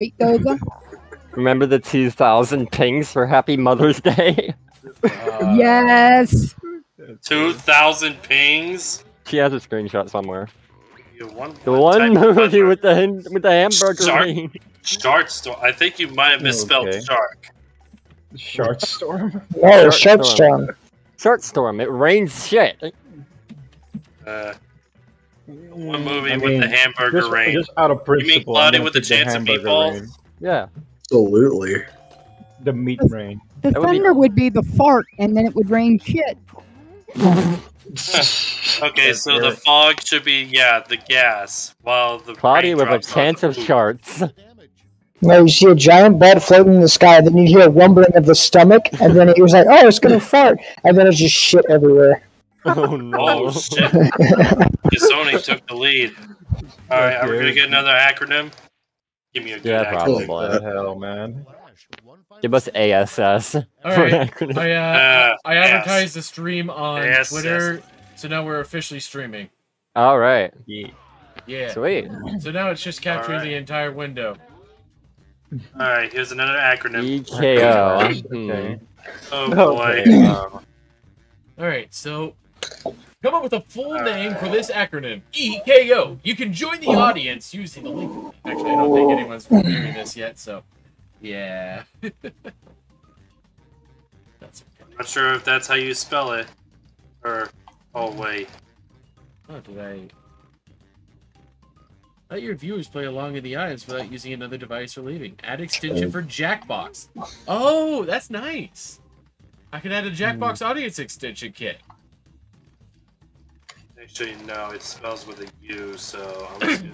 Right, Doga? Remember the 2000 pings for Happy Mother's Day? Uh, yes. Two thousand pings. She has a screenshot somewhere. You one, The one one type of movie with the hin- with the hamburger Shark? ring. Shark Storm. I think you might have misspelled Okay. shark. Shark Storm. No, Shark Shark Storm. Short storm. It rains shit. Uh, one movie I with mean, the hamburger Just, ring. just out of principle. I'm Cloudy with a the chance of hamburger meatballs? rain. Yeah. Absolutely. The meat rain. The That would be- thunder would be the fart, and then it would rain shit. Okay, so the fog should be yeah the gas, while the Cloudy with a raindrops chance of poop. sharks. No, you see a giant bed floating in the sky, then you hear a rumbling of the stomach, and then it was like, "Oh, it's gonna fart," and then it's just shit everywhere. Oh no. Oh shit! Sony took the lead. All right, are we gonna get another acronym? Give me a good Yeah, acronym. What probably. the hell, man? Give us ASS. All for acronym. I uh, Uh, I advertised the stream on Yes, Twitter, so now we're officially streaming. All right. Yeah. Yeah. Sweet. So now it's just capturing Alright. the entire window. All right, here's another acronym. EKO. Okay. Hmm. Oh boy. Okay. um, All right, so come up with a full uh, name for this acronym EKO. You can join the uh-huh. audience using the link. Actually, I don't think anyone's reviewing this yet, so yeah. That's okay. Not sure if that's how you spell it, or oh wait. Oh, did I? Let your viewers play along in the audience without using another device or leaving. Add extension oh. for Jackbox. Oh, that's nice. I can add a Jackbox hmm. audience extension kit. Actually, no, it spells with a U, so I'm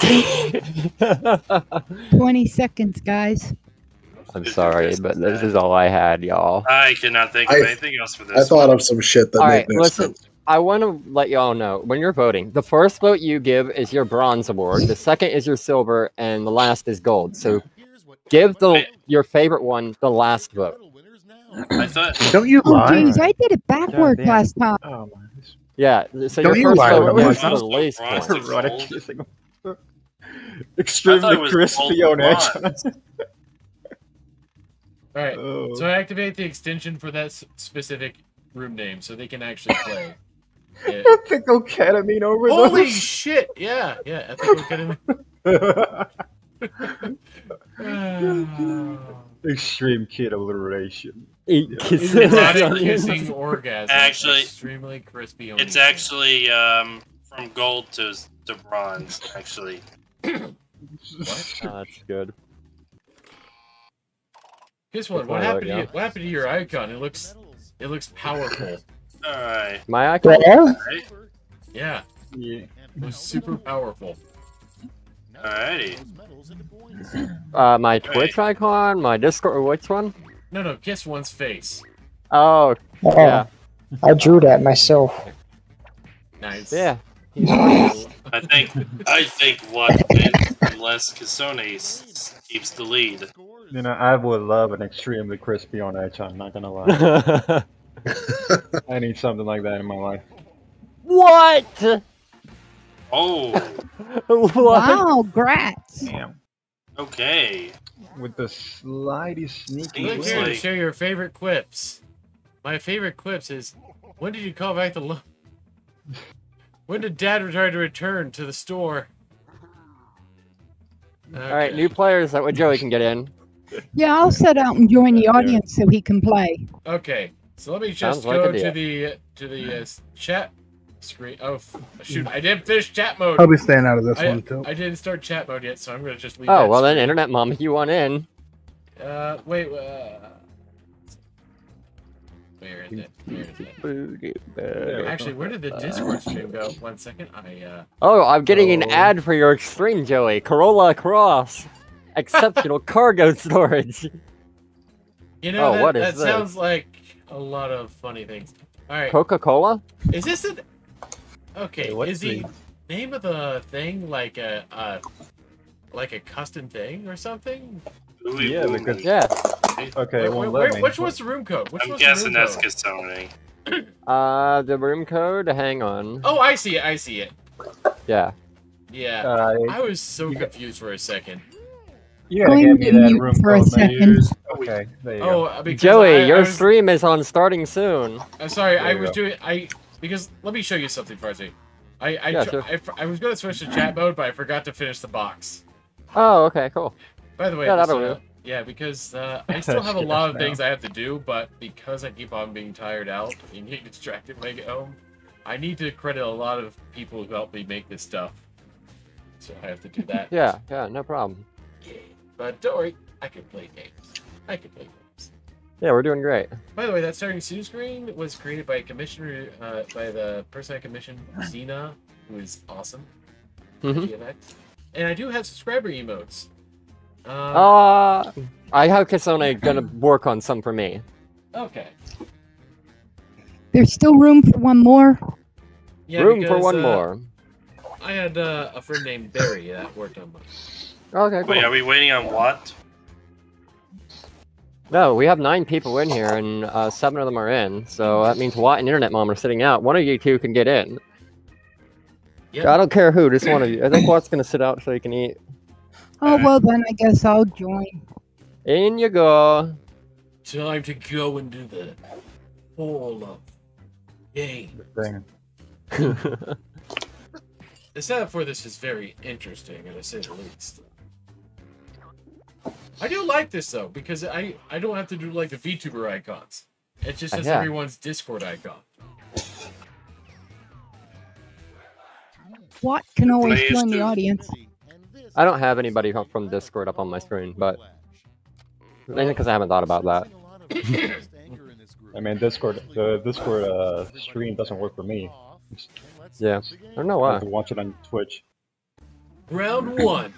gonna- 20 seconds, guys. I'm sorry, but this is all I had, y'all. I cannot think of I- anything else for this. I thought one. of some shit that All made right, no listen. sense. I want to let y'all know when you're voting, the first vote you give is your bronze award, the second is your silver, and the last is gold. So give the your favorite one the last vote. I thought Don't you Oh, lie. jeez, I did it backwards last time. Oh my. Yeah, so Don't your you first lie vote to me. was the was least bronze point. to Erotic gold. kissing. Extremely crispy on edge. bronze. All right, Oh. so I activate the extension for that specific room name so they can actually play. Yeah. Ethical ketamine over Holy overdose. shit! Yeah, yeah. Ethical ketamine. Extreme kid alliteration. Eat kisses Erotic on your- kissing orgasm. Actually, extremely crispy. on It's actually um, from gold to to bronze. Actually, Oh, that's good. Guess what? What happened? To you, what happened to your icon? It looks, it looks powerful. all right. My icon? Yeah? Yeah, Yeah. it was super powerful. Alrighty. Uh, my Twitch icon, my Discord, which one? No, no. Guess one's face. Oh, Oh, yeah, I drew that myself. Nice. yeah. I think I think what wins unless Kasone keeps the lead. You know, I would love an extremely crispy on edge. I'm not gonna lie. I need something like that in my life. what? Oh, what? Wow, grats. Damn. Okay. With the slidey sneaky. Click here to share your favorite quips. My favorite quips is, when did you call back the lo- When did Dad try to return to the store? All right, new players that way Joey can get in. Yeah, I'll set out and join the audience so he can play. Okay, so let me just like a go deal. to the to the uh, chat screen. Oh shoot! I didn't finish chat mode. I'll be staying out of this I, one too. I didn't start chat mode yet, so I'm gonna just leave. Oh that well, then. Internet Mom, you want in. Uh, wait. Uh, where is it? Where is it? Actually, where did the Discord stream go? One second. I uh. Oh, I'm getting an Oh. ad for your Extreme Joey. Corolla Cross. Exceptional cargo storage. You know Oh, that, what is that this? sounds like a lot of funny things. All right. Coca Cola? Is this an? Okay. Wait, what's is the the- name of the thing like a uh, like a custom thing or something? Ooey Yeah, wooey. because- Yeah. Okay, Wait, wait, wait, which was the room code? Which I'm was guessing the room that's code? Kasone. Uh, the room code. Hang on. Oh, I see it. I see it. Yeah. Yeah. Uh, I was so confused for a second. You gotta Going me to that mute room for a code that you second. Okay, there you Oh, go. uh, Joey, I, your I was, stream is on starting soon. I'm sorry, There I was go. doing I because let me show you something, Farsi. I I, Yeah, sure. I, I was going to switch to chat mode, but I forgot to finish the box. Oh, okay, cool. By the way, Yeah, that'll uh, yeah, because uh, I still have a lot of things I have to do, but because I keep on being tired out and getting distracted when I get home, I need to credit a lot of people who helped me make this stuff. So I have to do that. Yeah, yeah, no problem. But don't worry, I can play games. I can play games. Yeah, we're doing great. By the way, that starting soon screen was created by a commissioner, uh, by the person I commissioned, Xena, who is awesome. Mhm. And I do have subscriber emotes. Um, Uh, I have Kisone gonna work on some for me. okay. There's still room for one more. Yeah, Room for one uh, more. I had uh, a friend named Barry that worked on mine. Okay, cool. Wait, are we waiting on what? No, we have nine people in here, and uh, seven of them are in. So that means Watt and Internet Mom are sitting out. One of you two can get in. Yeah. I don't care who, just one of you. I think Watt's gonna sit out so he can eat. Oh well, then I guess I'll join. In you go. Time to go into the hall of game. Dang. The setup for this is very interesting, to say the least. I do like this though because I I don't have to do like the VTuber icons. It's just Uh, as yeah. everyone's Discord icon. What can always Please join the audience. I don't have anybody from- from Discord up on my screen, but mainly because I haven't thought about that. I mean, Discord, the Discord uh, stream doesn't work for me. Yeah, I don't know I why. have to watch it on Twitch. Round one.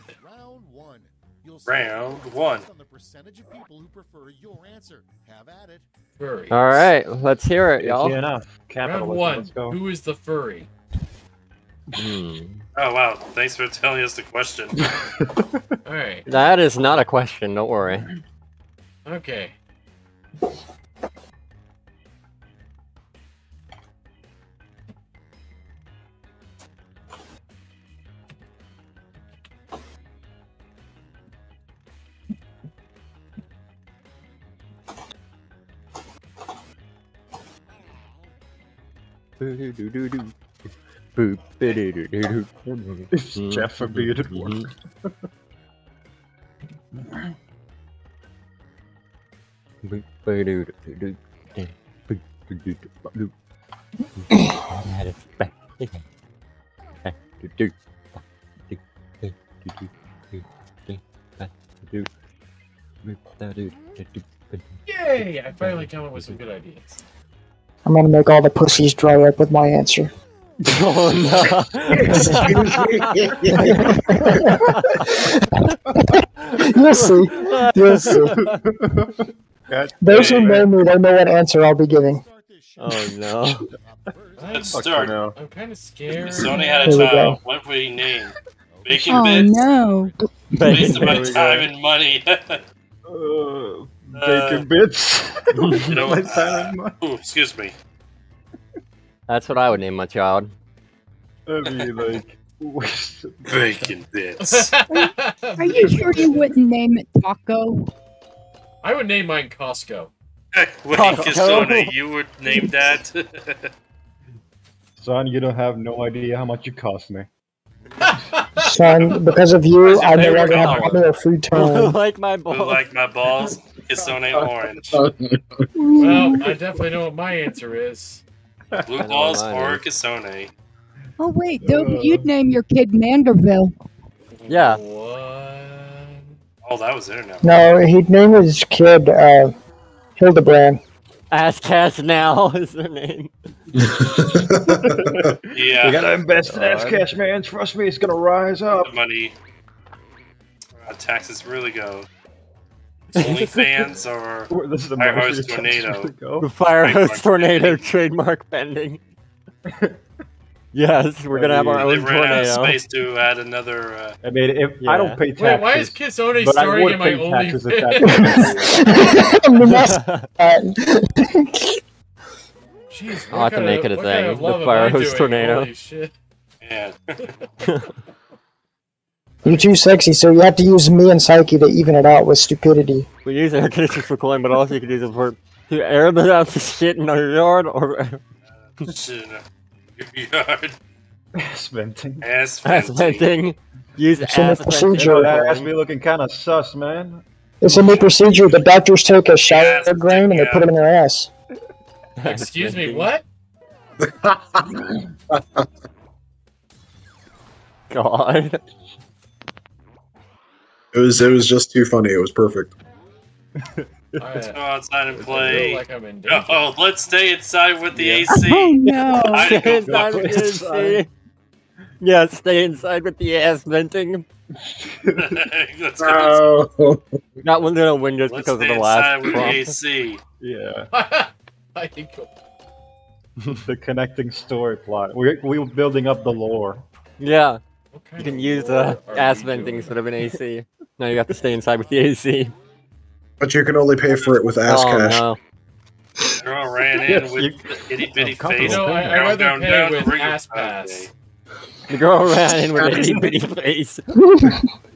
Round one. You'll Round one. on the percentage of people who prefer your answer. Have at it. Furry. All right, let's hear it, y'all. Easy enough. Round one. Let's go. Who is the furry? Hmm. Oh wow! Thanks for telling us the question. All right. That is not a question. Don't worry. Okay. It's Jeff for bearded one. Yay! I finally come up with some good ideas. I'm gonna make all the pussies dry up with my answer. Oh no! You'll see. You'll see. God Those who know it. me, they know what answer I'll be giving. Start this show. Oh no. I'm, Let's start. you know. I'm kind of scared. Sony had a Here child. go. What would he name? Bacon Oh bits. no! Wasted my time and money. Uh, bacon uh, bits. you know- My time. Ooh, excuse me. That's what I would name my child. That'd be like. Bacon bits. Are you sure you wouldn't name it Taco? I would name mine Costco. Wait, Taco. Kisone, you would name that? Son, you don't have no idea how much you cost me. Son, because of you, What's your I no favorite longer have color? money free time. like my Who balls. like my balls? Kisone orange. Well, I definitely know what my answer is. Blue balls mine or is. Kisone. Oh wait, Dobie, you'd name your kid Manderville. Yeah. What? Oh, that was internet. No, he'd name his kid uh, Hildebrand. Ass Cash now is their name. Yeah. You gotta invest in that cash, man. Trust me, it's gonna rise up. the money. Uh, taxes really go. OnlyFans or Ooh, This is the Fire hose tornado. really go. The Fire Trademark Hose Tornado trademark pending. yes, we're gonna have our they own ran out of tornado. space to add another. Uh, I mean, if I don't pay taxes, Wait, why is Kisone but I starting in my pay taxes if OnlyFans? I mean, that's uh, Jeez, I'll have to make of- it a what kind thing, of the fire hose tornado. Holy shit. yeah. You're too sexy, so you have to use me and Psyche to even it out with stupidity. We use air conditioners for cooling, but also you can use it for to air the out the shit in our yard or Shit in your yard. Ass venting. Ass ass venting. venting. Use It's ass the venting. procedure. That ass be looking kind of sus, man. It's a new procedure. The doctors take a shower Yes, grain and they put it in their ass. Excuse me, what? God. It was it was just too funny. It was perfect. Let's go outside and play. like I'm in danger. Oh, let's stay inside with the Yeah. Oh AC. no! Stay inside with the AC. Yeah, stay inside with the ass venting. let's go. Oh, We got one little windows Let's because of stay the inside last with the prompt. AC. Yeah. I the connecting story plot. We're, we're building up the lore. Yeah, you can use the uh, are ass we venting doing? instead of an AC. Now you have to stay inside with the AC. but you can only pay for it with ass oh cash. no. Girl ran in Yes, with you- the itty bitty face. You know, I, down, I rather down, pay down, with ring ass of- pass. The girl ran in with an itty bitty face.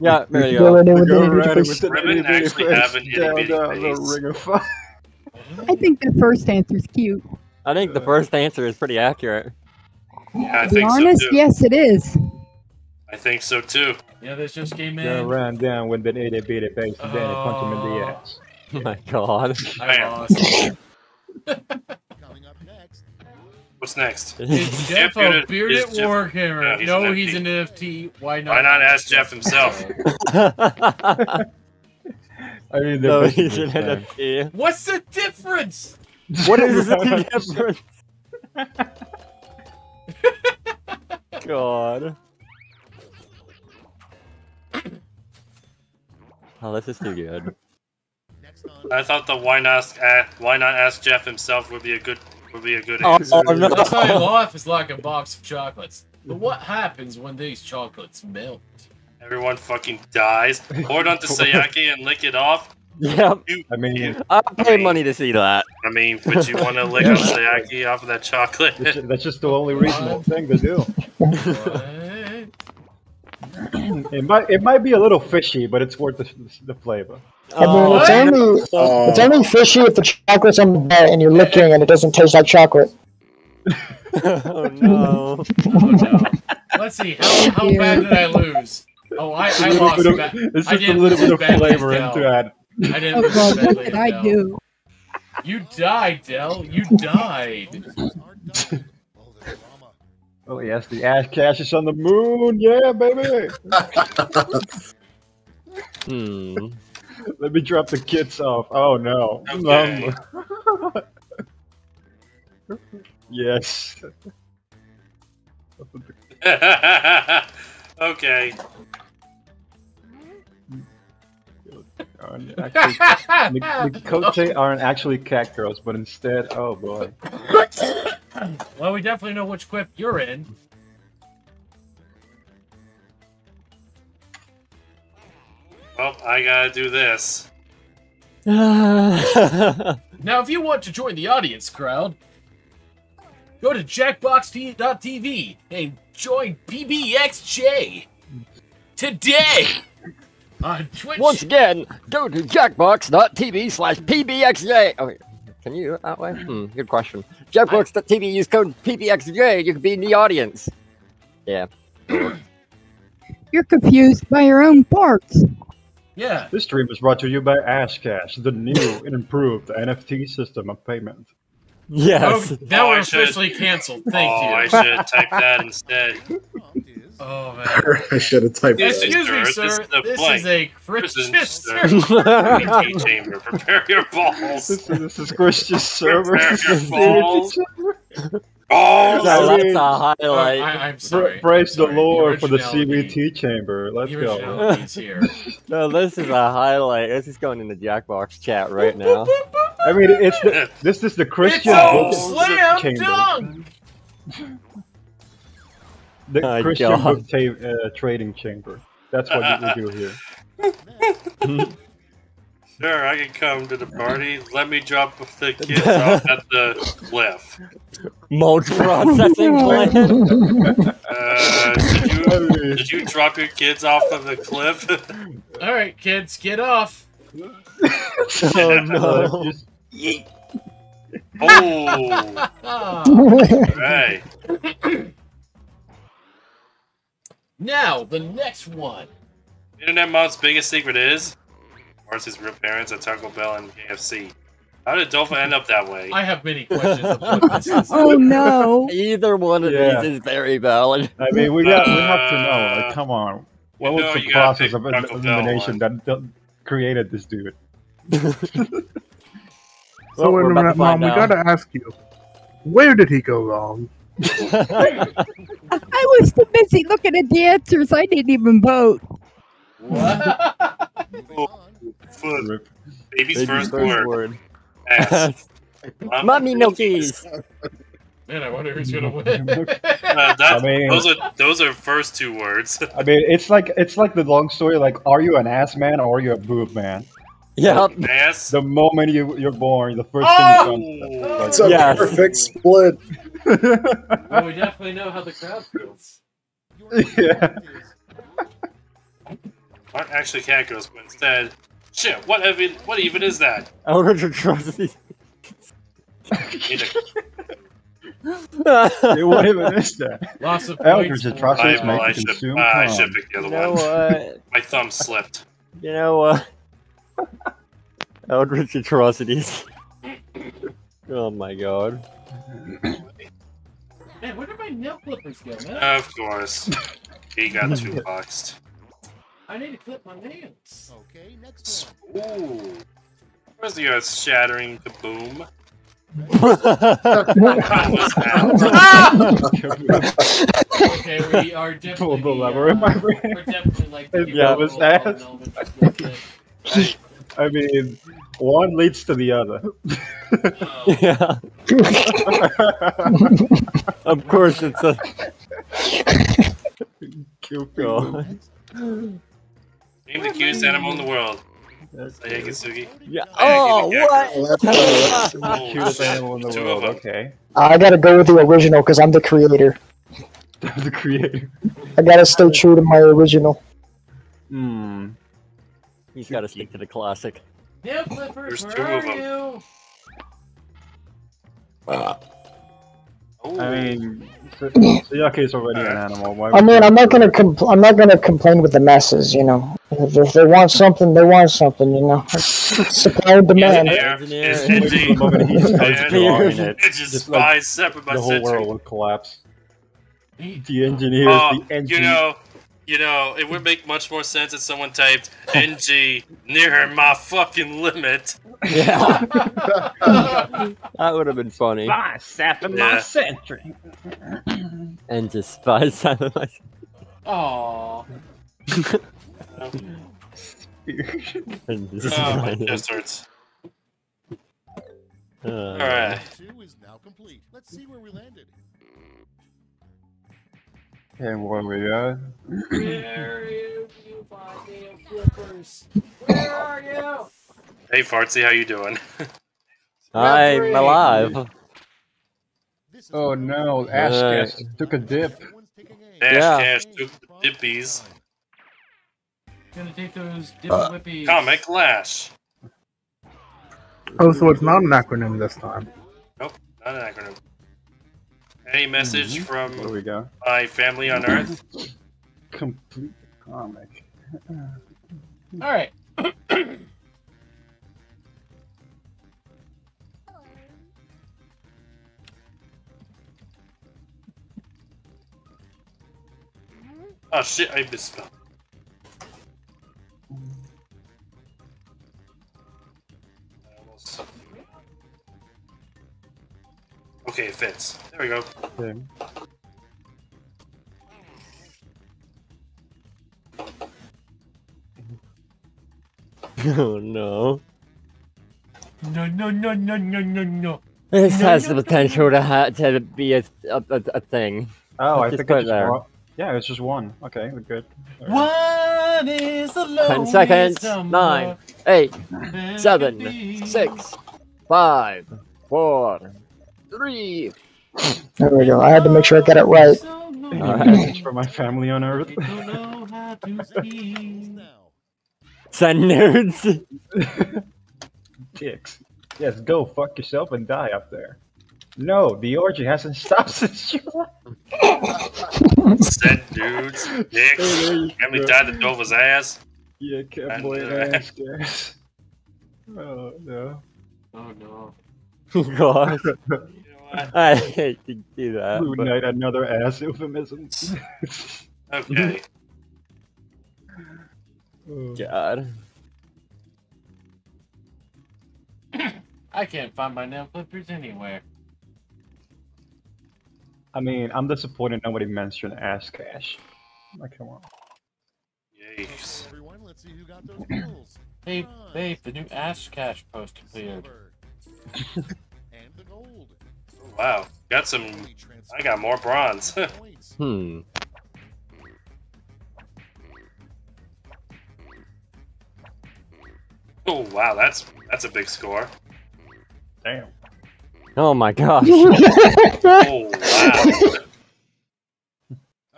Yeah, there you Go go. right in with the right itty-bitty with face. the Ribbon itty-bitty actually face have an down, itty-bitty down the ring of fire. I think the first answer is cute. I think the first answer is pretty accurate. Yeah, I To be think so honest, too. yes, it is. I think so too. Yeah, this just came Go in. ran down with that itty bitty face and then they punch him in the Oh. ass. Oh my god. I Bam. lost. Coming up next. What's next? Is Jeff Jeff a bearded is Jeff- warhammer? No, he's no, an he's FT. an NFT. Why not? Why not ask Jeff himself? I mean, no, they're he's an business, man. NFT. What's the difference? What is the difference? God. Oh, this is too good. I thought the why not ask, uh, why not ask Jeff himself would be a good would be a good Oh, answer. oh, no. I'll tell you, life is like a box of chocolates. But what happens when these chocolates melt? Everyone fucking dies. Pour it onto Sayaki and lick it off. Yep, I mean, I'll pay money to see that. I mean, but you want to lick on Sayaki off of that chocolate? that's that's just the only reasonable thing to do. What? It might it might be a little fishy, but it's worth the, the flavor. I mean, Oh, it's only Oh, it's only fishy if the chocolate's on the bite and you're licking and it doesn't taste like chocolate. oh no. Oh no. Let's see. How, how bad did I lose? Oh, I, It's a I little lost. bit of- ba- it's just a little bit of badly as flavor into that. I didn't Oh God, what did I do? You died, Dell. You died. Oh. Oh yes, the ash cash is on the moon. Yeah, baby. Hmm. Let me drop the kits off. Oh no. Okay. Um, yes. okay. Aren't actually- the, the Kote aren't actually cat girls, but instead, oh boy. well, we definitely know which quip you're in. Well, I gotta do this. Now, if you want to join the audience crowd, go to jackbox.tv and join PBXJ today on Twitch. Once again, go to jackbox.tv slash pbxj. Oh, can you do it that way? Hmm, good question. Jackbox.tv, use code pbxj. You can be in the audience. Yeah. You're confused by your own parts. Yeah. This stream is brought to you by Ashcash, the new and improved NFT system of payment. Yes. Oh, now Oh, we're I should- officially canceled. Thank oh, I should have typed that instead. Prompt is. Oh man. I should have typed This that. is- Excuse me, This sir. is the This is a Christian server. BT chamber. Prepare your balls. This is, this is Christian server. Prepare your balls. CBT. Balls. No, that's mean- a Oh, highlight. I, I'm sorry. Praise the Lord for the CBT chamber. Let's go. here. No, this is a highlight. This is going in the Jackbox chat right now. I mean, it's the, this is the Christian it's a book slam chamber. dunk. The My Christian God. book ta- uh, trading chamber. That's what we do here. Sure, I can come to the party. Let me drop the kids off at the cliff. Mulch processing plant. Uh, did you did you drop your kids off of the cliff? All right, kids, get off. oh no. oh, Ah. right. Now the next one. Internet mom's biggest secret is Marcy's real parents at Taco Bell and KFC. How did Dolphin end up that way? I have many questions of what this is. Oh no. Either one of Yeah. these is very valid. I mean, we got we have to know. Uh, Like, come on. What was the process of Taco elimination that, that created this dude? So Well, wait a minute, Mom. We gotta ask you, where did he go wrong? I was too busy looking at the answers. I didn't even vote. Moving on. Foot. Baby's Baby's first, first word. word. Ass. Mom- Mommy no keys. Man, I wonder who's gonna win. Uh, I mean- those are those are first two words. I mean, it's like it's like the long story. Like, are you an ass man or are you a boob man? Yeah. Ass. The moment you you're born, the first Oh! thing you comes. It's a Yes. perfect split. well, we definitely know how the crowd feels. Your Yeah. is Aren't actually cat girls, but instead, shit. What even? What even is that? Eldritch atrocities. Need a- Dude, what even is that? Lots of Eldritch points. for- atrocities I, well, I should. Uh, I calm. should pick the other you know one. what? My thumb slipped. You know what? Eldritch atrocities. Oh my god. Man, where did my nail clippers go, man? Of course. He got two boxed. I need to clip my nails. Okay, next one. Ooh. Where's the earth shattering kaboom? That's was that? Okay, we are definitely. Pull the lever in my uh, brain. We're definitely like. Yeah, it was that. I mean, one leads to the other. Oh, yeah. of course it's a God. Name the cutest animal in the world. Say Yeah. I Oh, what? That's the cutest animal in the Two world. Okay, I gotta go with the original because I'm the creator. the creator. I gotta stay true to my original. Hmm. He's got to stick to the classic. nail clippers, There's where two are of 'em. Ah. you? Ooh. I mean, Sayaka is already an animal. Why I mean, I'm not gonna compl- I'm not gonna complain with the masses. You know, if, if they want something, they want something. You know, supply and demand. Engineer Engineer. is Wait the Engie. moment he starts And drawing it. It's just Just like separate by the whole century. world would collapse. The engineer Oh, the engineer. you know, you know, it would make much more sense if someone typed NG near my fucking limit. Yeah. that would have been funny. sapping Yeah. sentry. And just spies silent my Aw. and just Oh, my spies- chest hurts. Uh, Alright. Two is now complete. Let's see where we landed. And what we got? Where are you, you five nail clippers? Where are you? Hey, Fartsy, how you doing? I'm alive. Oh no, Ash Uh, Cast took a dip. Everyone's taking aim. Dash Yeah. Cash took the dippies. Gonna take those dip Uh, whippies. Comic Lash. Oh, so it's not an acronym this time. Nope, Not an acronym. Any message mm-hmm. What do from we got? my family on Earth? Complete comic. All right. Oh shit, I misspelled. Okay, it fits. There we go. Okay. Oh no. No, no, no, no, no, no, no. This No, has no, the no, potential to ha- to be a a, a, a thing. Oh, I Just think put I it just there. wa- Yeah, it's just one. Okay, we're good. What is the lowest seconds. number? Nine, eight, seven, six, five, four, three. There we go. I had to make sure I got it right. Alright. Message for my family on Earth. Send nudes. Dicks. Yes, go fuck yourself and die up there. No, the orgy hasn't stopped since you left. Said dudes, dicks. There you Let me go. die to Dova's ass. Yeah, cowboy And, uh, ass gas. Oh no. Oh no. Gosh. You know what? I hate to do that. Blue but- another ass euphemism. Okay. God. I can't find my nail clippers anywhere. I mean, I'm disappointed nobody mentioned ass cash. Like, come on. Yikes. Everyone, let's see who got those goals. Hey, babe, the new Ash Cash post appeared. Wow. Got some. I got more bronze. Hmm. oh wow, that's that's a big score. Damn. Oh my gosh. Oh wow.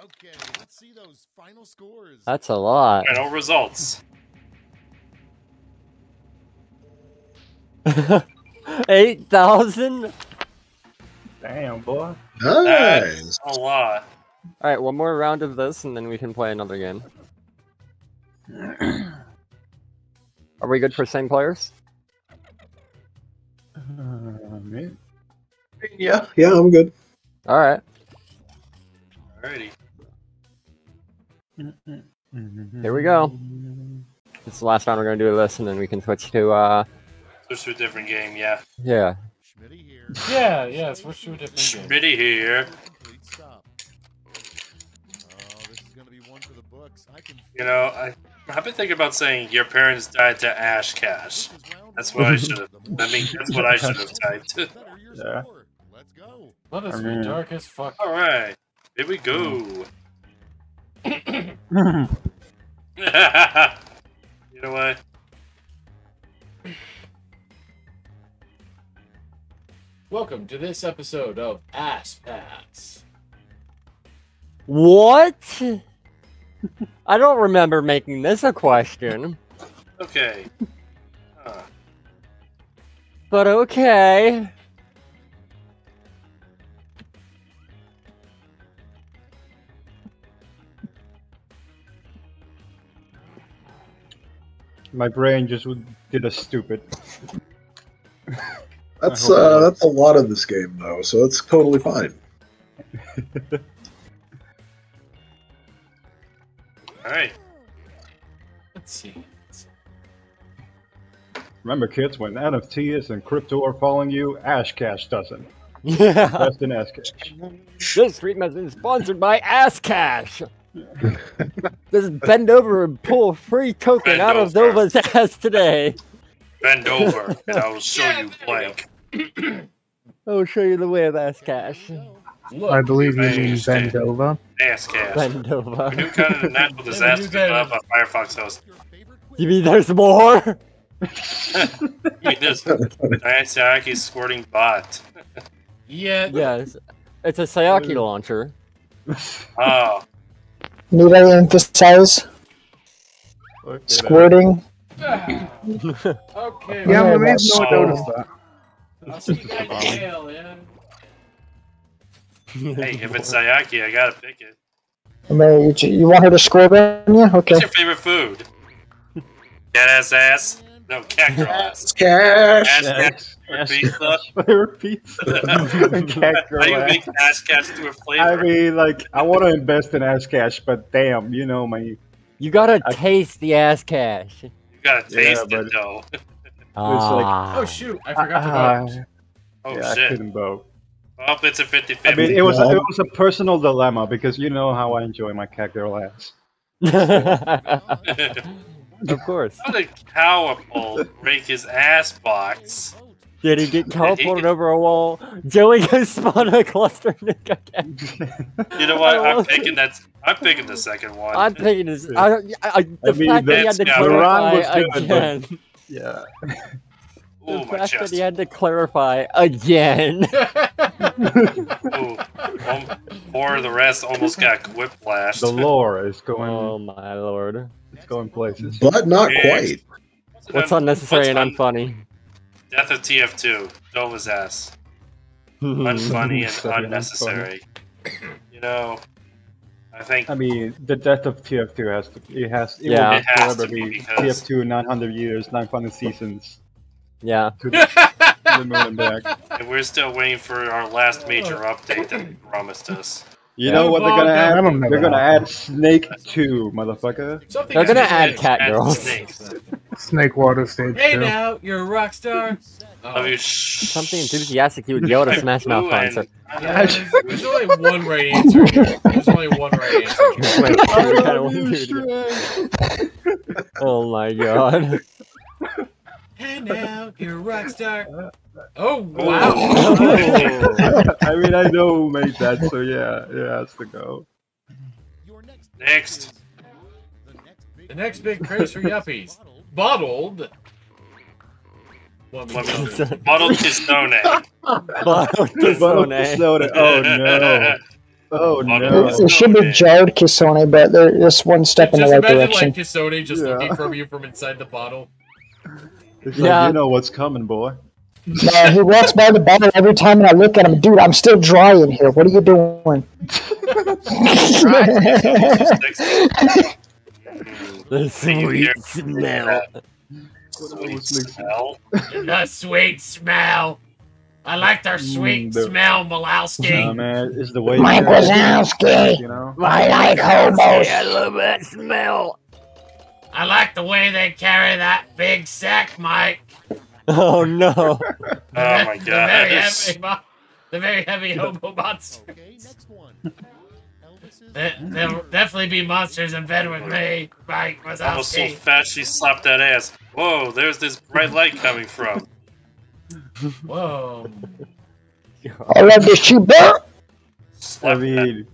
Okay, let's see those final scores. That's a lot. Final results. Eight thousand. Damn, boy. Nice. A lot. All right, one more round of this, and then we can play another game. Are we good for same players? Uh. Yeah, yeah, I'm good. All right. Alrighty. Here we go. It's the last round we're gonna do this, and then we can switch to uh, Switch to a different game. Yeah. yeah. Schmitty here. Yeah, yes, switch to a different game. Schmitty here. Complete stop. Oh, this is gonna be one for the books. I can You know, I I've been thinking about saying your parents died to Ash Cash. That's what I should have. I mean, that's what I should have typed. Yeah. Let's go. Let us I be dark as fuck. All right, here we go. you know what? Welcome to this episode of Ass Pats. What? I don't remember making this a question, Okay. Huh. but okay. My brain just did a stupid. That's hope uh, that's a lot of this game though, so it's totally fine. All right. Let's see. Remember, kids, when NFTs and crypto are following you, Ash Cash doesn't. Yeah. Best in Ash Cash. This stream has been sponsored by Ass Cash. Just bend over and pull a free token Bend out of. Nova's ass today. Bend over, and I will show you blank. I'll show you the way of Ass Cash. Look, I believe you mean stand. Bendova. Ass cash. Bend. A new kind of natural disaster developed by Firefox host. Your favorite quiz. You mean there's more? This Sayaki squirting bot. yeah, yes. It's a Sayaki launcher. Oh, Need I emphasize Look at that. squirting? Ah. okay. Yeah, I'm amazed that's no one noticed that. I'll see you guys mail in. hey, if it's Sayaki, I gotta pick it. I mean, you, you want her to squirt on you? Okay. What's your favorite food? Cat ass ass? No, cat girl ass. Cash. Ass Yes. cat pizza. Cash pizza. Cat How do you ass. make ass cats to a I flavor? mean, like, I want to invest in ass Cash, but damn, you know my. You gotta I- taste the Ass Cash. you gotta Yeah, taste but- it though. Ah. Oh shoot, I forgot to Ah, vote. Oh yeah, I couldn't vote. Oh, it's a 50 I mean, 50. it was it was a personal dilemma because you know how I enjoy my cat girl ass. of course. How did Cowapole break his ass box? Did he get teleported over a wall? Joey goes spawn a cluster Nick again. You know what? I I'm love picking that. I'm picking the second one. I'm thinking this. I, I, I, the I mean, fact that he had that's- to yeah, the run clarify was good, again. Yeah. The my fact that he had to clarify again. Ooh, um, or the rest almost got whiplashed. The lore is going. oh my lord. It's going places. But not Yes. quite. What's unnecessary and What's un- unfunny? Death of TF2. Dova's ass. Unfunny and Sorry, unnecessary. You know, I think I mean, the death of TF2 has to. It has. It Yeah. will It has forever to be be because- TF2 900 years, 900 seasons yeah. to the, the moon and back. and we're still waiting for our last major update that they promised us. You know oh, what they're gonna Bogdan. add? That'll never They're gonna add Snake 2, motherfucker. Something They're gonna add change. cat girls. Snake Water Stage Hey 2. now, you're a rock star. Love Oh. you. Something enthusiastic you would yell at a Smash Mouth concert. and- there's, there's only one right answer. There's only one right answer. here. Wait, I you kinda love want you, me to- Shrek. oh my god. Hey now, you're a rock star. Oh Oh. wow! I mean, I know who made that, so yeah, it has to go. Next. the next big craze for yuppies, bottled. One Let minute. me- Bottled Kistone. Bottle Bottle Kissone. Oh no. Oh no. It should be jarred Kisone, but they're just one step in the Just right imagine direction. like Kisone just Yeah. looking from you from inside the bottle. It's Yeah. like, you know what's coming, boy. No, he walks by the bottle every time, and I look at him, dude. I'm still dry in here. What are you doing? The sweet Yeah. smell. Sweet smell. the sweet smell. I like their sweet Mm, the- smell, Nah, Malowski. man, it's the way. Mike Wazowski. You know. I like hobos. I love that smell. I like the way they carry that big sack, Mike. Oh no. Oh my god! the very gosh. heavy, the very heavy hobo monster. Okay, next one. Elvis's They, they'll definitely be monsters in bed with me, Mike Almost so Wazowski. fast she slapped that ass. Whoa, there's this bright light coming from. Whoa. I love this shoe bear. I mean,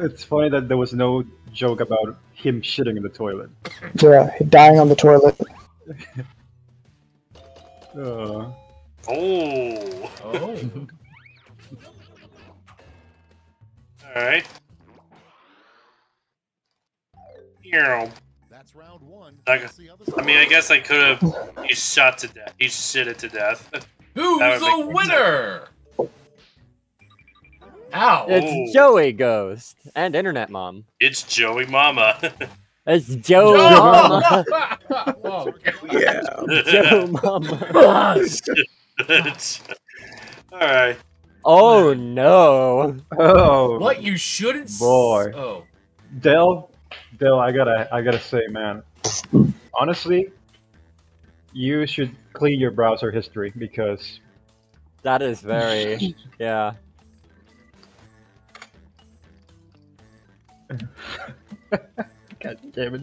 it's funny that there was no joke about him shitting in the toilet. Yeah, dying on the toilet. Uh, Oh. Oh. Alright. Here. That's round one. Like- Let's see how I mean, I guess I could have. He's shot to death. He's shitted to death. Who's the make winner? Ow. It's Oh. Joey Ghost and Internet Mom. It's Joey Mama. It's Joe Oh, Mama. oh, Yeah. Joe Mama. Alright. Oh no. oh, what you shouldn't Boy. Oh. Dell, Dell, I gotta, I gotta say, man. Honestly, you should clean your browser history because That is very yeah. God damn it.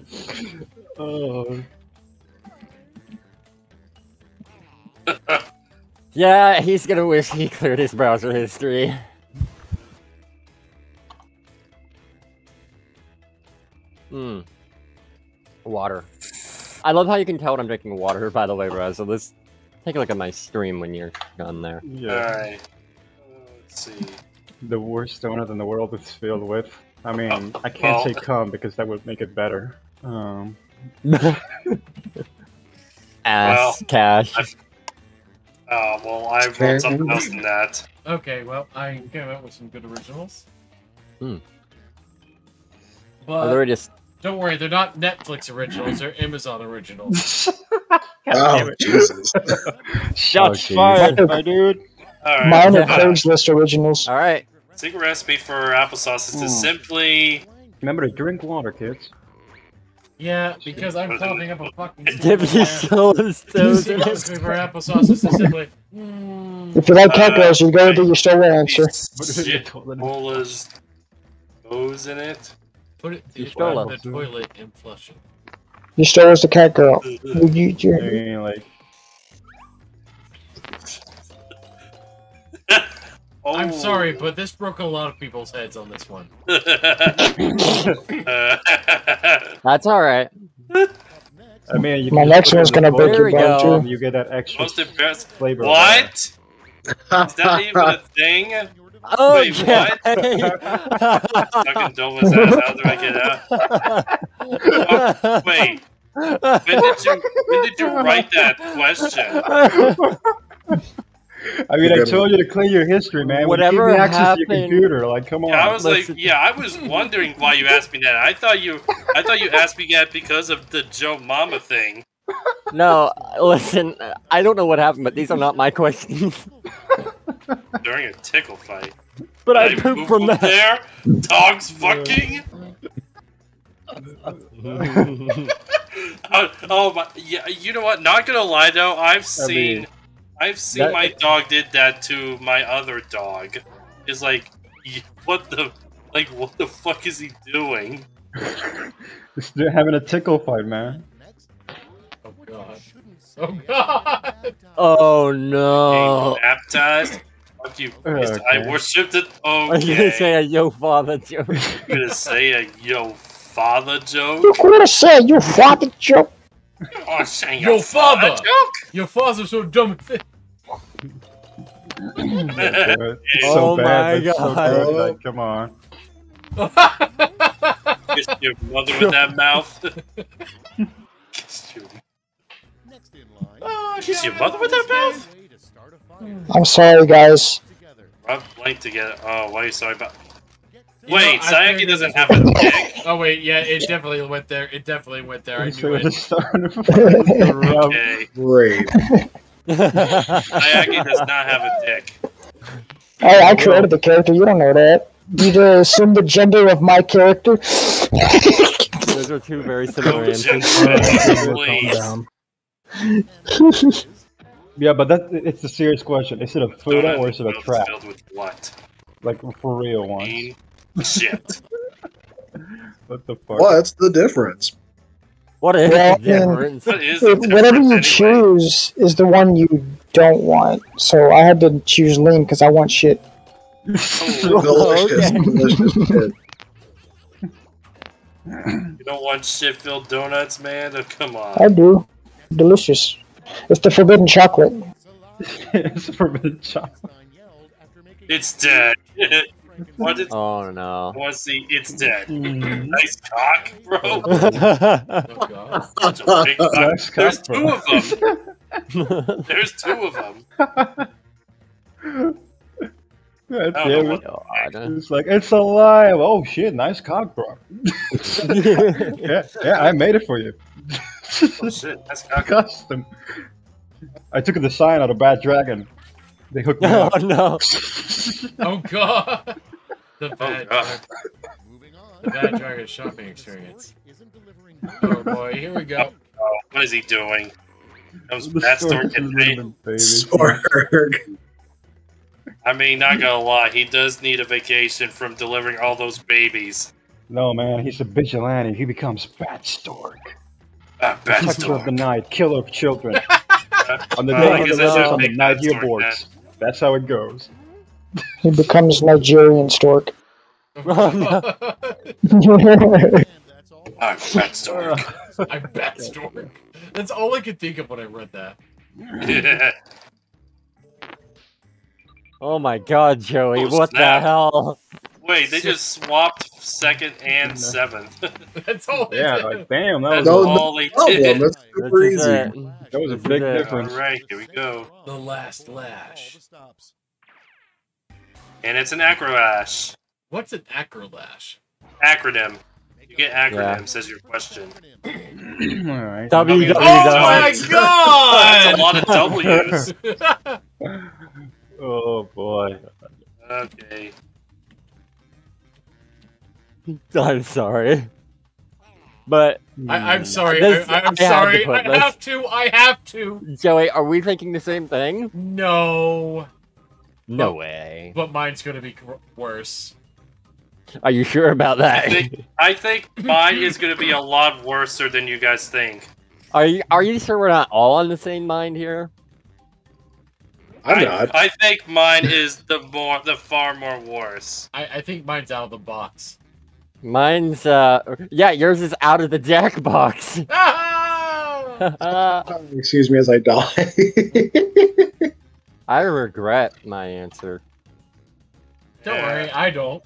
Oh, Yeah, he's gonna wish he cleared his browser history. Hmm. Water. I love how you can tell when I'm drinking water, by the way, bro. So let's take a look at my stream when you're done there. yeah. Alright. Let's see. The worst donut in the world is filled with. I mean, Oh, I can't well. say come because that would make it better. Um, Ass cash. I- Oh, well, I wrote something else than that. Okay, well, I came up with some good originals. Hmm. But Or just don't worry, they're not Netflix originals, they're Amazon originals. Oh, Jesus. shots jeez. fired, my dude. Alright. Mine are Yeah. Craigslist originals. all right. Secret recipe for applesauce is to Hmm. simply Remember to drink water, kids. Yeah, because I'm coughing up a fucking Dip your stones, toes in Secret recipe for applesauce is to simply. Mm, If you like cat Uh, girls, you go with your story answer. shit Mola's toes in it. put it You in the toilet and flush it. Your story was the cat girl. You, you, I you, mean, like, Oh. I'm sorry, but this broke a lot of people's heads on this one. That's all right. I mean, you My next put it one's gonna break your bone, too. You get that extra Most embarrassing. flavor. What? Is that even a thing? Oh, Wait, yeah. Fucking Dova's ass. How do I get out? Oh, wait. When did you when did you write that question? I mean, I told you to clean your history, man. When you Whatever give me access to happened- your computer, like, come on. Yeah, I was Listen. like, yeah, I was wondering why you asked me that. I thought you, I thought you asked me that because of the Joe Mama thing. no, listen, I don't know what happened, but these are not my questions. during a tickle fight. But I Did pooped from that. there. Dogs fucking. oh, oh my! Yeah, you know what? Not gonna lie though, I've seen, mean, I've seen that- my dog did that to my other dog. Is like, what the, like, what the fuck is he doing? Just having a tickle fight, man. Oh god. Oh god. oh Being no. baptized. Fuck you. Christ, I worshipped it. I was gonna Okay. say a yo father joke. I'm gonna say a yo father joke. You could have said you father joke. Oh, saying Yo, a father father. Your father's so dumb. and thick. Oh so my bad, but so God. good. Like, come on. Kiss your mother with that mouth. Kiss your, Next in line. Oh, kiss your mother with that mouth. Way to start a fire I'm sorry, guys. together. Rub blank together. Oh, why are you sorry about? You Wait, I Sayaki doesn't have a dick. Oh wait, yeah, it definitely went there. It definitely went there. I So knew at it. start of the rub. Okay, Great. Sayaki does not have a dick. Oh, I created the character. You don't know that. You just assume the gender of my character. Those are two very similar Go, answers. Calm down. Yeah, but that it's a serious question. Is it a food or is it a trap? Filled with what? Like for real one. Mean shit. What the fuck? What's the difference? What is Well, the difference? What is the Whatever difference you anyway? choose is the one you don't want. So I had to choose lean because I want shit. Oh, Delicious, okay. delicious shit. you don't want shit-filled donuts, man? Oh, come I do. Delicious. It's the forbidden chocolate. it's forbidden chocolate. Einstein yelled after making It's dead. What did Oh no. I want to see? It's dead. Mm. Nice cock, bro. Oh god. Such a big cock. Nice There's cock, two bro. of them. There's two of them. God damn it. God. It's like it's alive. Oh shit, nice cock, bro. yeah, yeah, I made it for you. Oh shit, that's cock. Custom. I took the sign out of Bad Dragon. They hooked me oh up. no. Oh god. The bad, God. Moving on. the bad dragon shopping experience. Isn't delivering Oh boy, here we go. Oh, what is he doing? Comes The that story store is a can little pay. bit baby. Sorg. I mean, not gonna lie, he does need a vacation from delivering all those babies. No man, he's a vigilante. He becomes Bat Stork. Bad Protector store. of the night, killer of children. On the Uh, day he because delivers, on the night Bat he Stork, aborts. That's how it goes. He becomes Nigerian stork. Oh, no. and that's all. Ah. I'm bad stork. That's all I could think of when I read that. Oh my god, Joey, Oh, what snap. the hell? Wait, they just swapped second and seventh. That's all. I Yeah, did. like damn, that was, That's No, a, no all they problem. did. That's super is easy. it. that was a big difference. Alright, here we go. The last All lash. The stops. And it's an acrolash. What's an acrolash? Acronym. You get acronym, Yeah. says your question. All right. WWW. Oh my That's god! a lot of W's. Oh boy. Okay. I'm sorry. But I, I'm hmm. sorry. This- I, I I'm had sorry. I this. have to. I have to. Joey, are we thinking the same thing? No, No Oh. way. but mine's gonna be worse. Are you sure about I that? think I think mine is gonna be a lot worse than you guys think. Are you are you sure we're not all on the same mind here? I'm I, not. I think mine is the more the far more worse. I, I think mine's out of the box. Mine's uh yeah, yours is out of the jack box. Ah! Excuse me as I die. I regret my answer. Don't Yeah. worry, I don't.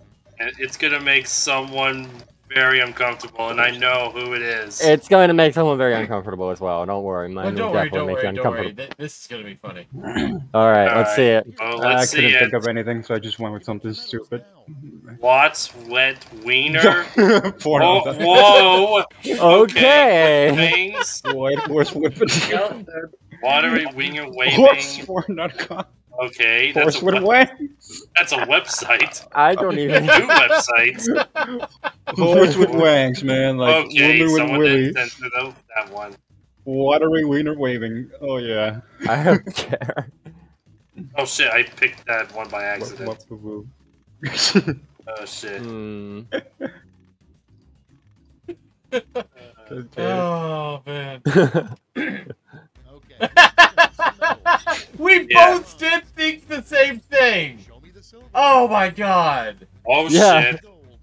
It's gonna make someone very uncomfortable, and I know who it is. It's going to make someone very uncomfortable as well. Don't worry, mine But will don't worry, definitely don't make worry, you don't worry. uncomfortable. This is gonna be funny. All right, let's see it. Oh, I let's couldn't see think it. of anything, so I just went with something stupid. Watts wet wiener. Porn oh, on that. whoa. Okay. Things. White horse whipping. Watery wiener Horse waving. porn.com. Okay, that's Horse a, with web- that's a website. I don't New even. website. Horse with wangs, man. Like okay, woman someone willies. did censor tho- that one. Watery wiener waving. Oh yeah. I don't care. Oh shit, I picked that one by accident. Oh shit. Hmm. Oh man. Okay. we Yeah. both did think the same thing. Show me the silver. Oh my god. Oh Yeah. shit. Gold.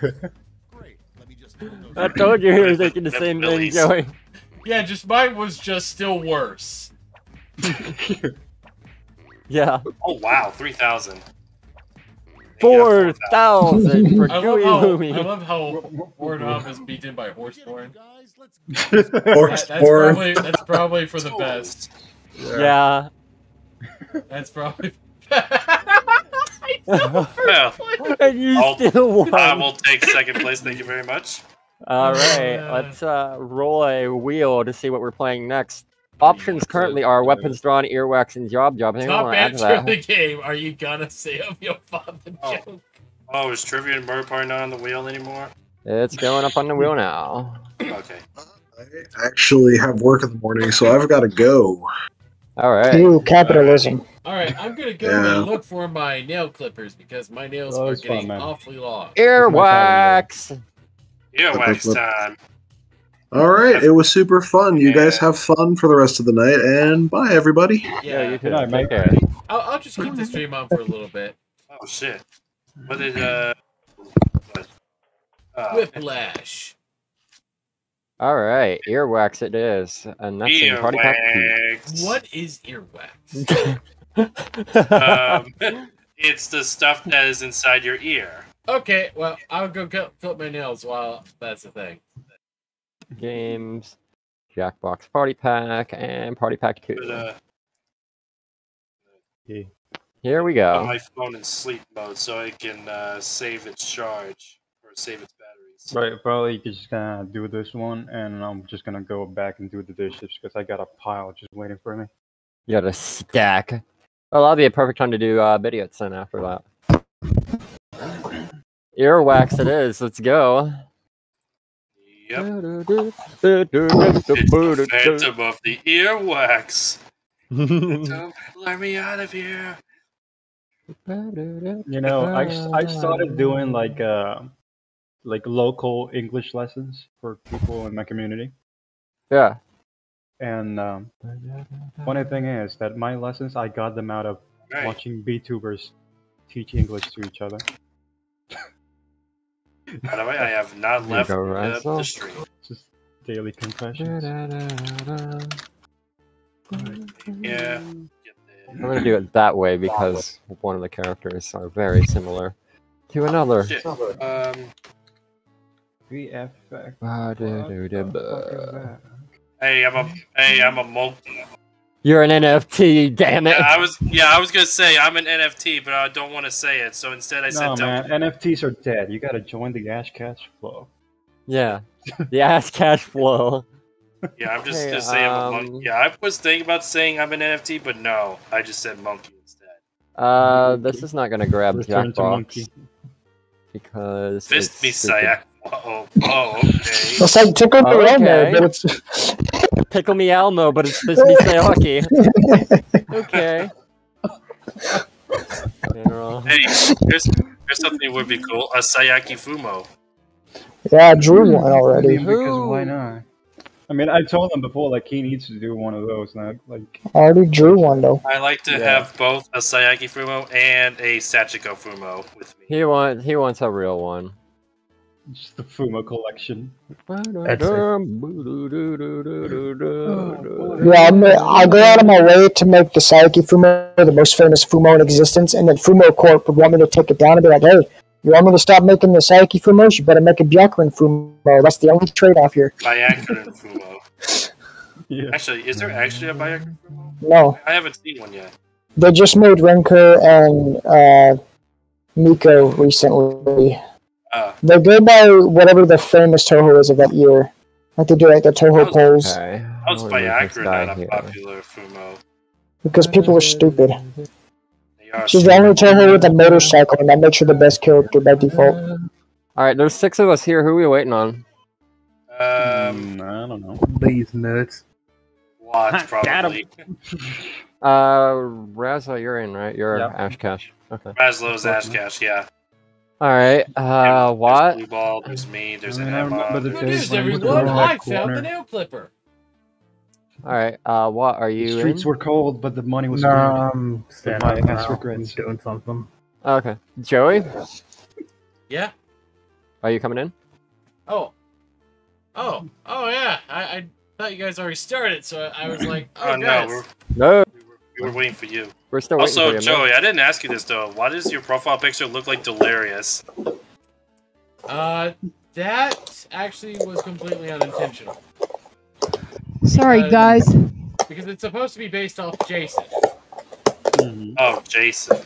Great. Let me just put those I told you he was thinking the That's same thing, Joey. Yeah, just mine was just still worse. Yeah. Oh wow, three thousand. Four thousand for I love Joey how I Loomy. love how Pornhub is beaten by horse porn. Let's That- that's porn. probably that's probably for the best. Yeah. That's probably. Well, and you I'll- still won. I will take second place. Thank you very much. All right, Yeah. let's uh, roll a wheel to see what we're playing next. Options currently are weapons drawn, earwax, and job job. Anyone Top want to add answer of the game. Are you gonna say of your father Oh. joke? Oh, is trivia and murder party not on the wheel anymore? It's going up on the wheel now. Okay. I actually have work in the morning, so I've got to go. All right. You capitalism. All right, I'm gonna go Yeah. and look for my nail clippers because my nails Oh, are it's fun, getting awfully long. Earwax. Earwax time. All right, it was super fun. You guys have fun for the rest of the night, and bye, everybody. Yeah, Yeah, you Good too. night, Take care. I'll, I'll just keep the stream on for a little bit. Oh shit. What did uh? What? Uh, Whiplash. All right, earwax it is, and that's in party pack What is earwax? Um, it's the stuff that is inside your ear. Okay, well, I'll go cut, clip my nails while that's the thing. Games, Jackbox Party Pack, and Party Pack Two. But, uh, Here we go. my phone in sleep mode so it can uh, save its charge or save its batteries. Right, probably you just gonna do this one, and I'm just gonna go back and do the dishes because I got a pile just waiting for me. You got a stack. Well, that'll be a perfect time to do uh, videos then after that. Earwax it is. Let's go. Yep. It's the Phantom of the earwax. Don't let me out of here. You know, I, s- I started doing like uh like local English lessons for people in my community, yeah. and um, funny thing is that my lessons I got them out of Right. watching VTubers teach English to each other. By the way, I have not You left go, the, Russell. the stream. Just daily confessions. Yeah. I'm gonna do it that way because one of the characters are very similar to another. Shit. Um, VFX. hey, I'm a hey, I'm a monkey. You're an NFT, damn it! Yeah, I was yeah, I was gonna say I'm an NFT, but I don't want to say it, so instead I said No don't. man, NFTs are dead. You gotta join the Ash Cash flow. Yeah, the ass cash flow. Yeah, I'm just Hey, gonna say I'm a um, monkey. Yeah, I was thinking about saying I'm an NFT, but no, I just said monkey instead. Uh, this is not gonna grab Return to monkey. Jackbox because Fist it's me, stupid. Sayak. Oh, oh, okay. It's like tickle me oh, Okay. Elmo, but it's Pickle me Elmo, but it's supposed to be Sayaki. okay. General. Hey, here's here's something that would be cool. A Sayaki Fumo. yeah, I drew one I already. mean, because why not? I mean, I told him before, like he needs to do one of those. Not like I already drew one though. I like to Yeah. have both a Sayaki Fumo and a Sachiko Fumo with me. He wants he wants a real one. Just the Fumo collection. Yeah, I'm, I go out of my way to make the Saiki Fumo the most famous Fumo in existence, and then Fumo Corp would want me to take it down and be like, hey, you want me to stop making the Saiki Fumos? You better make a Byakuren Fumo. That's the only trade off here. Byakuren Fumo. Yeah. Actually, is there actually a Byakuren Fumo? No, I haven't seen one yet. they just made Renko and uh, Miko recently. Uh, They go by whatever the famous Touhou is of that year. Like they do like the Touhou Oh, polls Okay. how's I'll leave this Byakuren guy not a popular Fumo? because people are stupid. They are She's the only Touhou with a motorcycle, and that makes her the best character by default. All right, there's six of us here. Who are we waiting on? Um, Mm, I don't know. These nuts. Watt Got probably. Uh, Raza, you're in, right? You're Yep. Ash Cash. Okay. Maslow's Ash Cash, yeah. All right. Uh, There's what? Blue Ball, there's me, there's I an mean, I remember Emma. the Good days news, when we everyone! were I found the nail clipper. All right. Uh, what are The you streets in? were cold, but the money was No, good. I'm standing my up now. regrets. I'm doing something. Okay. Joey, Yeah. are you coming in? Oh. Oh. Oh yeah. I, I thought you guys already started, so I was like, oh, Oh no, we're, No, we, were, waiting for you. we're still waiting Also, for you. Joey, I didn't ask you this though. Why does your profile picture look like Delirious? Uh, that actually was completely unintentional Sorry, Uh, guys. because it's supposed to be based off Jason. Mhm. Oh, Jason.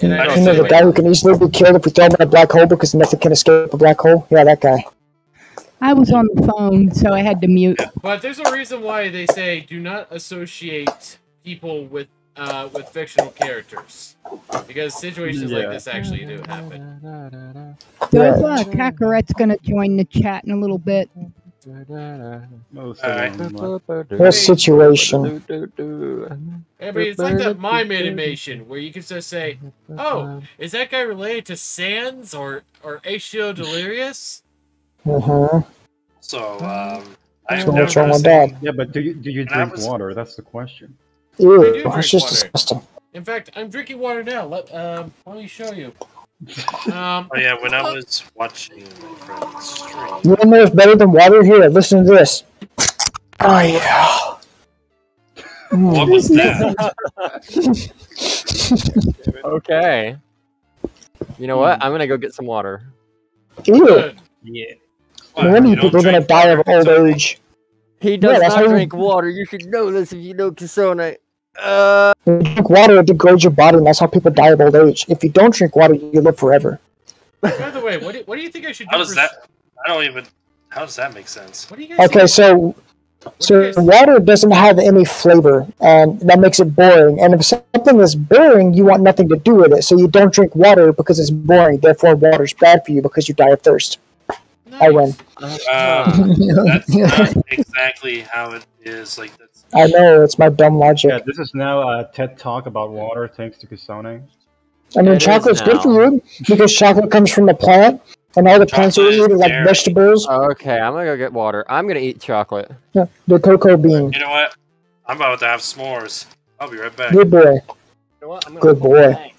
And I I You know the guy who can easily be killed if we throw him in a black hole because nothing can escape a black hole? Yeah, that guy. I was on the phone, so I had to mute. But there's a reason why they say do not associate people with uh, with fictional characters, because situations like this actually do happen. So Yeah. uh, Kakarot's going to join the chat in a little bit. Most Alright. of What situation? I mean, it's like that mime animation where you can just say, "Oh, is that guy related to Sans or or H2O Delirious?" Mm-hmm. So, um, I've So never what's wrong with seen- that? Yeah, but do you do you drink was- water? That's the question. Ew, do drink that's just water. disgusting. In fact, I'm drinking water now. Let um, let me show you. Um, Oh yeah, when I was watching my friend's stream. You want know what's better than water? Here, listen to this. Oh, yeah. What was that? Okay. You know what? I'm gonna go get some water. Ew. good. Yeah. No wonder You you don't people are going to die of old age. He does Yeah, not how you- drink water. You should know this if you know Kisone. Uh, When you drink water, it degrades your body, and that's how people die of old age. If you don't drink water, you live forever. By the way, what do, what do you think I should do? How does for, that? I don't even. How does that make sense? What do you guys? Okay, think- so what do you so water doesn't have any flavor, and that makes it boring. And if something is boring, you want nothing to do with it, so you don't drink water because it's boring. Therefore, water's bad for you because you die of thirst. I win. Uh, that's not exactly how it is. Like that's. I know it's my dumb logic. Yeah, this is now a TED talk about water, thanks to Kisone. I mean, It is chocolate's good for you because chocolate comes from the plant, and all the plants Chocolate we is eat are like vegetables. okay, I'm gonna go get water. I'm gonna eat chocolate. Yeah, the cocoa bean. You know what? I'm about to have s'mores. I'll be right back. Good boy. You know what? I'm gonna Good boy.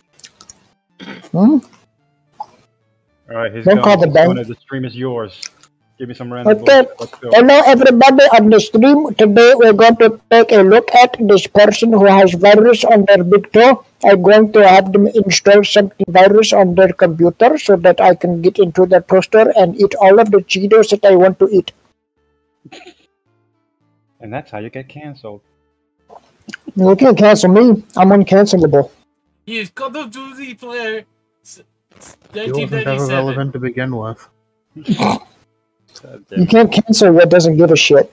Hmm? All right, he's Don't gone. call the bank. The stream is yours. Give me some random. Okay. bullshit. Let's go. Hello, everybody on the stream. Today we're going to take a look at this person who has virus on their big toe. I'm going to have them install some virus on their computer so that I can get into their toaster and eat all of the Cheetos that I want to eat. And that's how you get canceled. You can't cancel me. I'm uncancelable. He is Call of Duty player. s- s- He wasn't ever relevant to begin with. You can't cancel what doesn't give a shit.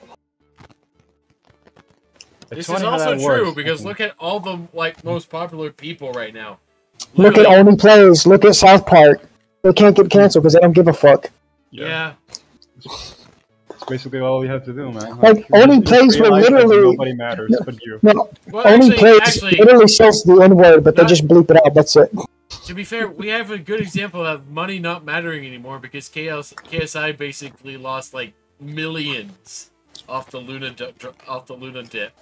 This is also true works. because look at all the like most popular people right now. Look at Literally- Oney Plays. Look at South Park. They can't get canceled because they don't give a fuck. Yeah. It's basically all we have to do, man. Like, you only just plays were literally- nobody matters but you. No, Well, Only actually, Plays actually, literally says the N word, but they just bleep it out. That's it. To be fair, we have a good example of money not mattering anymore because KS, KSI basically lost like millions off the Luna di- off the Luna dip,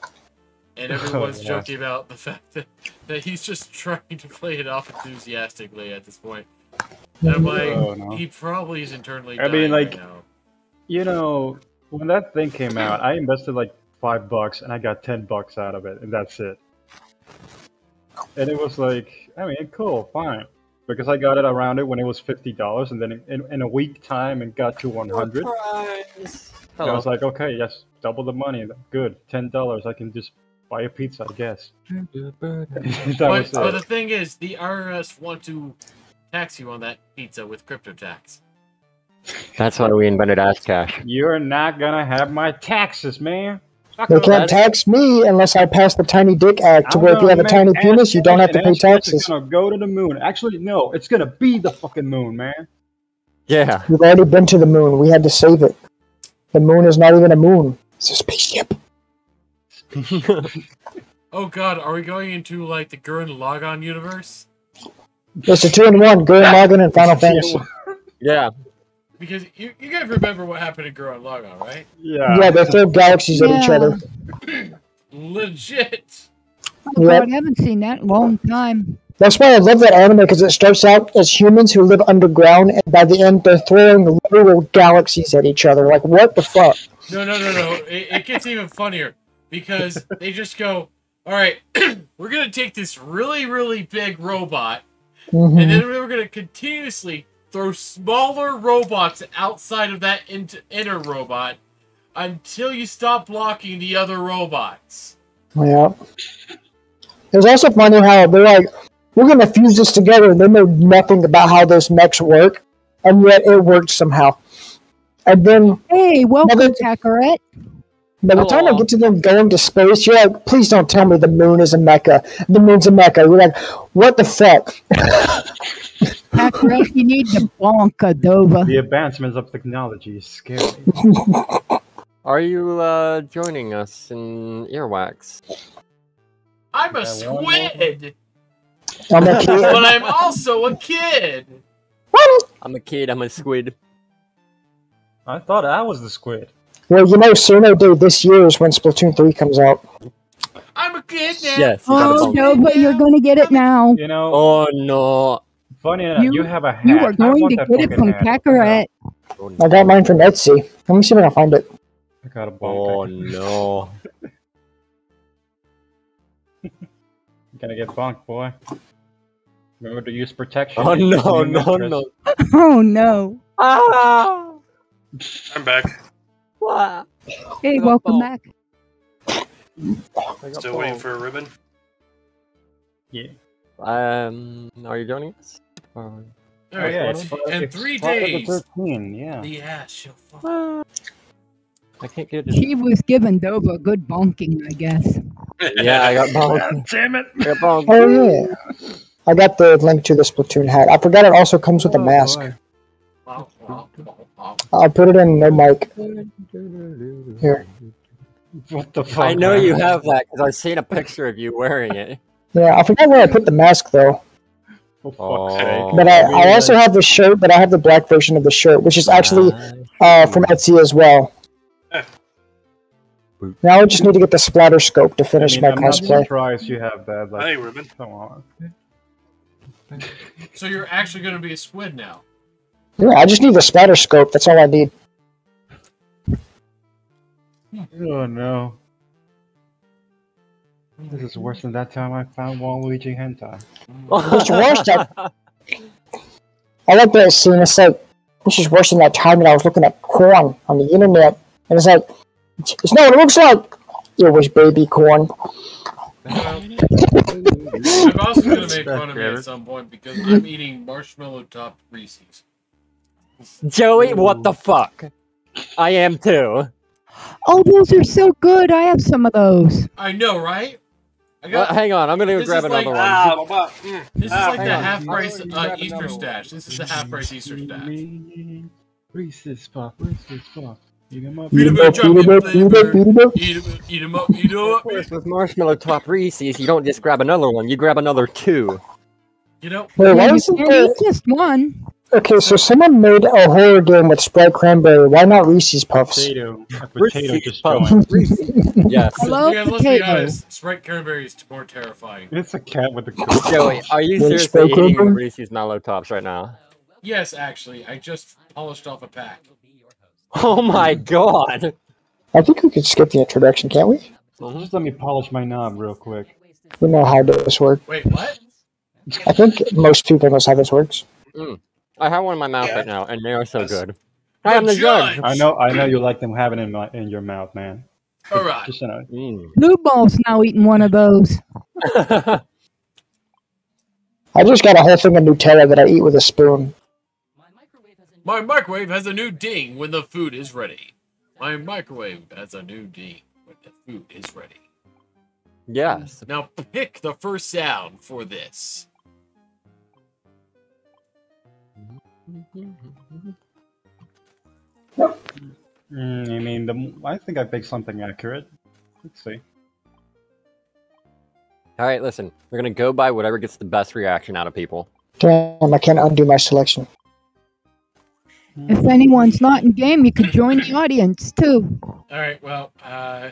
and oh, everyone's yeah. joking about the fact that, that he's just trying to play it off enthusiastically at this point. And I'm like, Oh, no. he probably is internally. I mean, like- right now. You know, when that thing came out, I invested like five bucks and I got ten bucks out of it, and that's it. And it was like, I mean, cool, fine, because I got it around it when it was fifty dollars, and then in, in a week time it got to one hundred. I was like, okay, yes, double the money, good, ten dollars, I can just buy a pizza, I guess. But, but the thing is, the IRS want to tax you on that pizza with crypto tax. That's why we invented Ask Cash. You're not gonna have my taxes, man. Fuck They can't tax me unless I pass the Tiny Dick Act, to where if you have a tiny penis, you don't have to pay SKS is taxes. gonna go to the moon. Actually, no, it's gonna be the fucking moon, man. Yeah. We've already been to the moon. We had to save it. The moon is not even a moon. It's a spaceship. Oh god, are we going into like the Gurren Lagann universe? It's a two in one. Gurren Lagann and Final Fantasy. Yeah. Because you, you guys remember what happened to in Gurren Lagann, right? Yeah. Yeah, they throw galaxies at each other. Legit. Oh, Yep. God, I haven't seen that in a long time. That's why I love that anime because it starts out as humans who live underground, and by the end, they're throwing literal galaxies at each other. Like, what the fuck? No, no, no, no. It, it gets even funnier because they just go, all right, we're going to take this really, really big robot, Mhm. and then we're going to continuously throw smaller robots outside of that int- inner robot until you stop blocking the other robots. Yeah. It was also funny how they're like, we're going to fuse this together, and they know nothing about how those mechs work, and yet it worked somehow. And then Hey, welcome, Mother- Kakarot. by the time I get to them going to space, you're like, please don't tell me the moon is a mecca. The moon's a mecca. You're like, what the fuck? Kakarot, you need to bonk a Dova. The advancements of technology is scary. Are you uh, joining us in Earwax? I'm a Yeah, one more. squid, I'm a kid. but I'm also a kid. I'm a kid. I'm a squid. I thought I was the squid. well, you know, Suno Day this year is when Splatoon 3 comes out. I'm a kid now. Yes. you got a Oh, no, but you're going to get it now. You know, Oh no. Funny enough, you, You- have a hat. You are going to get it from hat. Kakarot. I got mine from Etsy. Let me see if I can find it. I got a bonk. Oh no. You're gonna get bonked, boy. Remember to use protection. Oh no no no. Oh, no. Ah. I'm back. What? Hey, welcome bonk. back. I got Still waiting for a ribbon. Yeah. Um, are you joining us? Or- All Oh, yeah, it's, in three days. The 13, yeah. The ass shall fall. I can't get it. She was giving Dova a good bonking, I guess. Yeah, I got bonked. Damn it! I got bonked. Oh, yeah. I got the link to the Splatoon hat. I forgot it also comes with a Oh, mask. boy. I'll put it in no mic. Here. What the fuck? I know man? you have that because I've seen a picture of you wearing it. Yeah, I forgot where I put the mask though. For fuck's Oh. But I, I also have the shirt, but I have the black version of the shirt, which is actually uh, from Etsy as well. Now I just need to get the splatter scope to I finish mean, my I'm not cosplay. surprised you have that. Like, Hey, ribbon. come on. So you're actually going to be a squid now. Yeah, I just need the splatter scope. That's all I need. Oh no. This is worse than that time I found Waluigi hentai. It's worse than- I like that scene. It's like this is worse than that time that I was looking at corn on the internet, and it's like it's it's not what it looks like. It was baby corn. I'm also going to make fun of me at some point because I'm eating marshmallow topped Reese's. Joey, what the fuck? I am too. Oh, those are so good. I have some of those. I know, right? I Uh, hang on, I'm gonna go grab is like- another Ah, one. blah, blah. Mm. This is Ah, like the on. half price uh, Easter stash. This is the half price Easter stash. Reese's Puff, Reese's Puff. Eat 'em up. Beat 'em Peanut up, butter beat 'em chocolate up, beat 'em up, flavor. up. Eat 'em, eat 'em up, Of course, with marshmallow top Reese's, you don't just grab another one, you grab another two. You know, Wait, why you isn't can't there? eat just one. Okay, so someone made a horror game with Sprite Cranberry. Why not Reese's Puffs? Potato. A potato Reese's just Puffs. joined. Reese's. Yes. Hello, because let's be potato. honest, Sprite Cranberry is more terrifying. It's a cat with a goat. Joey, are you Wait, seriously Sprite eating Cranberry? Reese's Mallow Tops right now? Yes, actually, I just polished off a pack. Oh my god. I think we could skip the introduction, can't we? Just let me polish my knob real quick. We know how this works. Wait, what? I think most people know how this works. Hmm. I have one in my mouth Yeah. right now, and they are so Yes. good. I am the judge. I know, I know you like them having it in my in your mouth, man. All right. Just you know, Mm. Blue Ball's now eating one of those. I just got a whole thing of Nutella that I eat with a spoon. My microwave has a new ding when the food is ready. My microwave has a new ding when the food is ready. yes. Now pick the first sound for this. Mm, I mean, the, I think I picked something accurate. Let's see. All right, listen. We're gonna go by whatever gets the best reaction out of people. Damn, I can't undo my selection. If anyone's not in game, you could join the audience too. All right. Well, uh,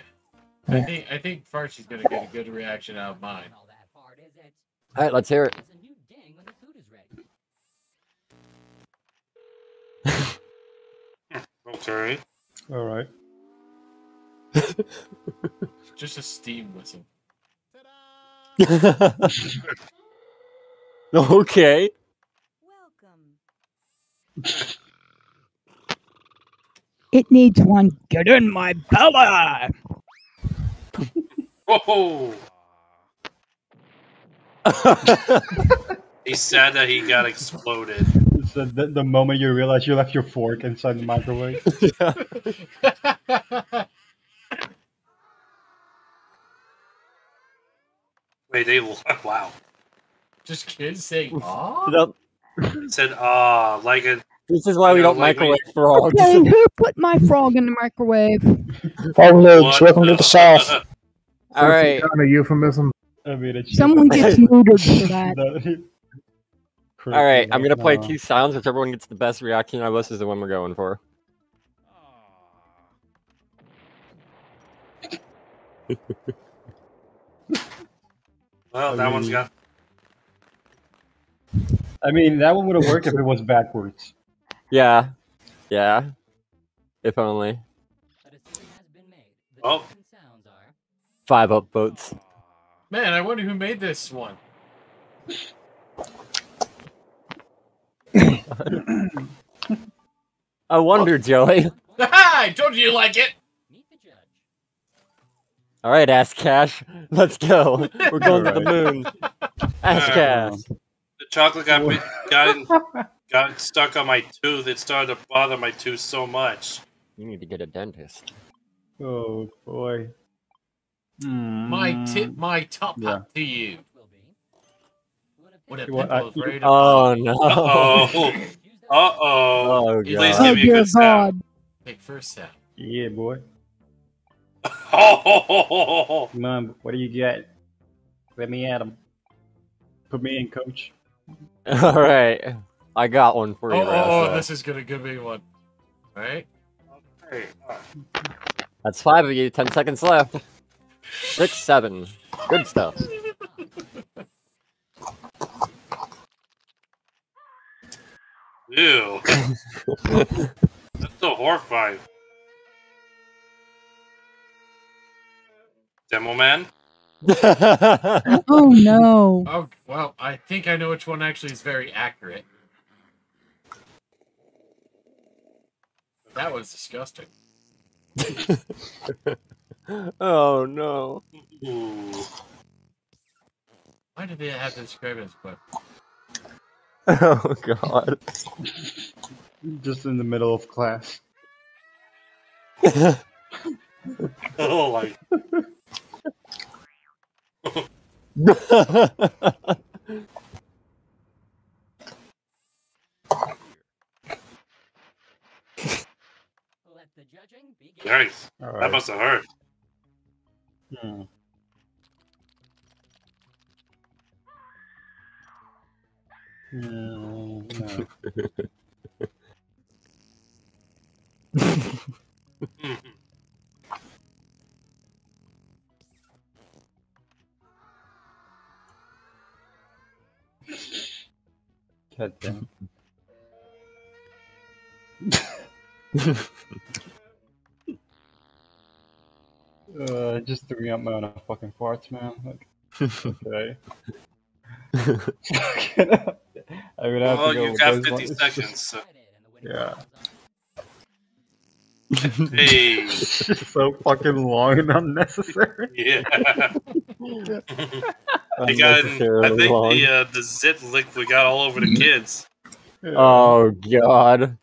I think I think Farsh's gonna get a good reaction out of mine. All right, let's hear it. Okay. All right. Just a steam whistle. okay. Welcome. It needs one. Get in my belly. Whoa! He's sad that he got exploded. It's the, the, the moment you realize you left your fork inside the microwave. Wait, they wow. Just kids saying, "Aw." Nope. It said ah like a This is why we don't like microwave frogs. Okay, who put my frog in the microwave? Oh, no, welcome to the South. All right. Kind of euphemism. I mean, it's Someone gets neutered for that. All right. I'm gonna play two sounds. Whichever one gets the best reaction out of us is the one we're going for. well, that one's got I mean, that one would have worked if it was backwards. Yeah. Yeah. If only. oh Five upvotes. Man, I wonder who made this one. I wonder, Joey. I told you you like it. All right, Ass Cash. Let's go. We're going to the moon. Ass Uh, Cash. the chocolate got bit- got in- got stuck on my tooth. It started to bother my tooth so much. You need to get a dentist. Oh boy. My tip, Mm, my top yeah. hat to you. What a What, I- pimple afraid of. Oh no. Uh oh. Uh oh. Oh god. Give me a good sound. God. First sound. Yeah, boy. Oh. Come on, what do you get? Let me at him. Put me in, coach. All right. I got one for Oh, you. oh, oh, Rasa. this is gonna give me one. Right? Hey, uh, That's five of you. Ten seconds left. Six, seven. Good stuff. Ew. That's so horrifying. Demo man? Oh no. Oh, well, I think I know which one actually is very accurate. That was disgusting. oh no. Ooh. Why did they have to describe it as clip? Oh god. Just in the middle of class. Oh, like yikes. All That right. must have hurt. Hmm. Hmm, no. God damn. Uh, just threw me up my own fucking farts, man. Like, okay. I would have Well, to go you've with got those 50 ones. Seconds. So. yeah. Hey. so fucking long and unnecessary. Yeah. They got, I think long. the uh, the zit liquid got all over the kids. Oh god.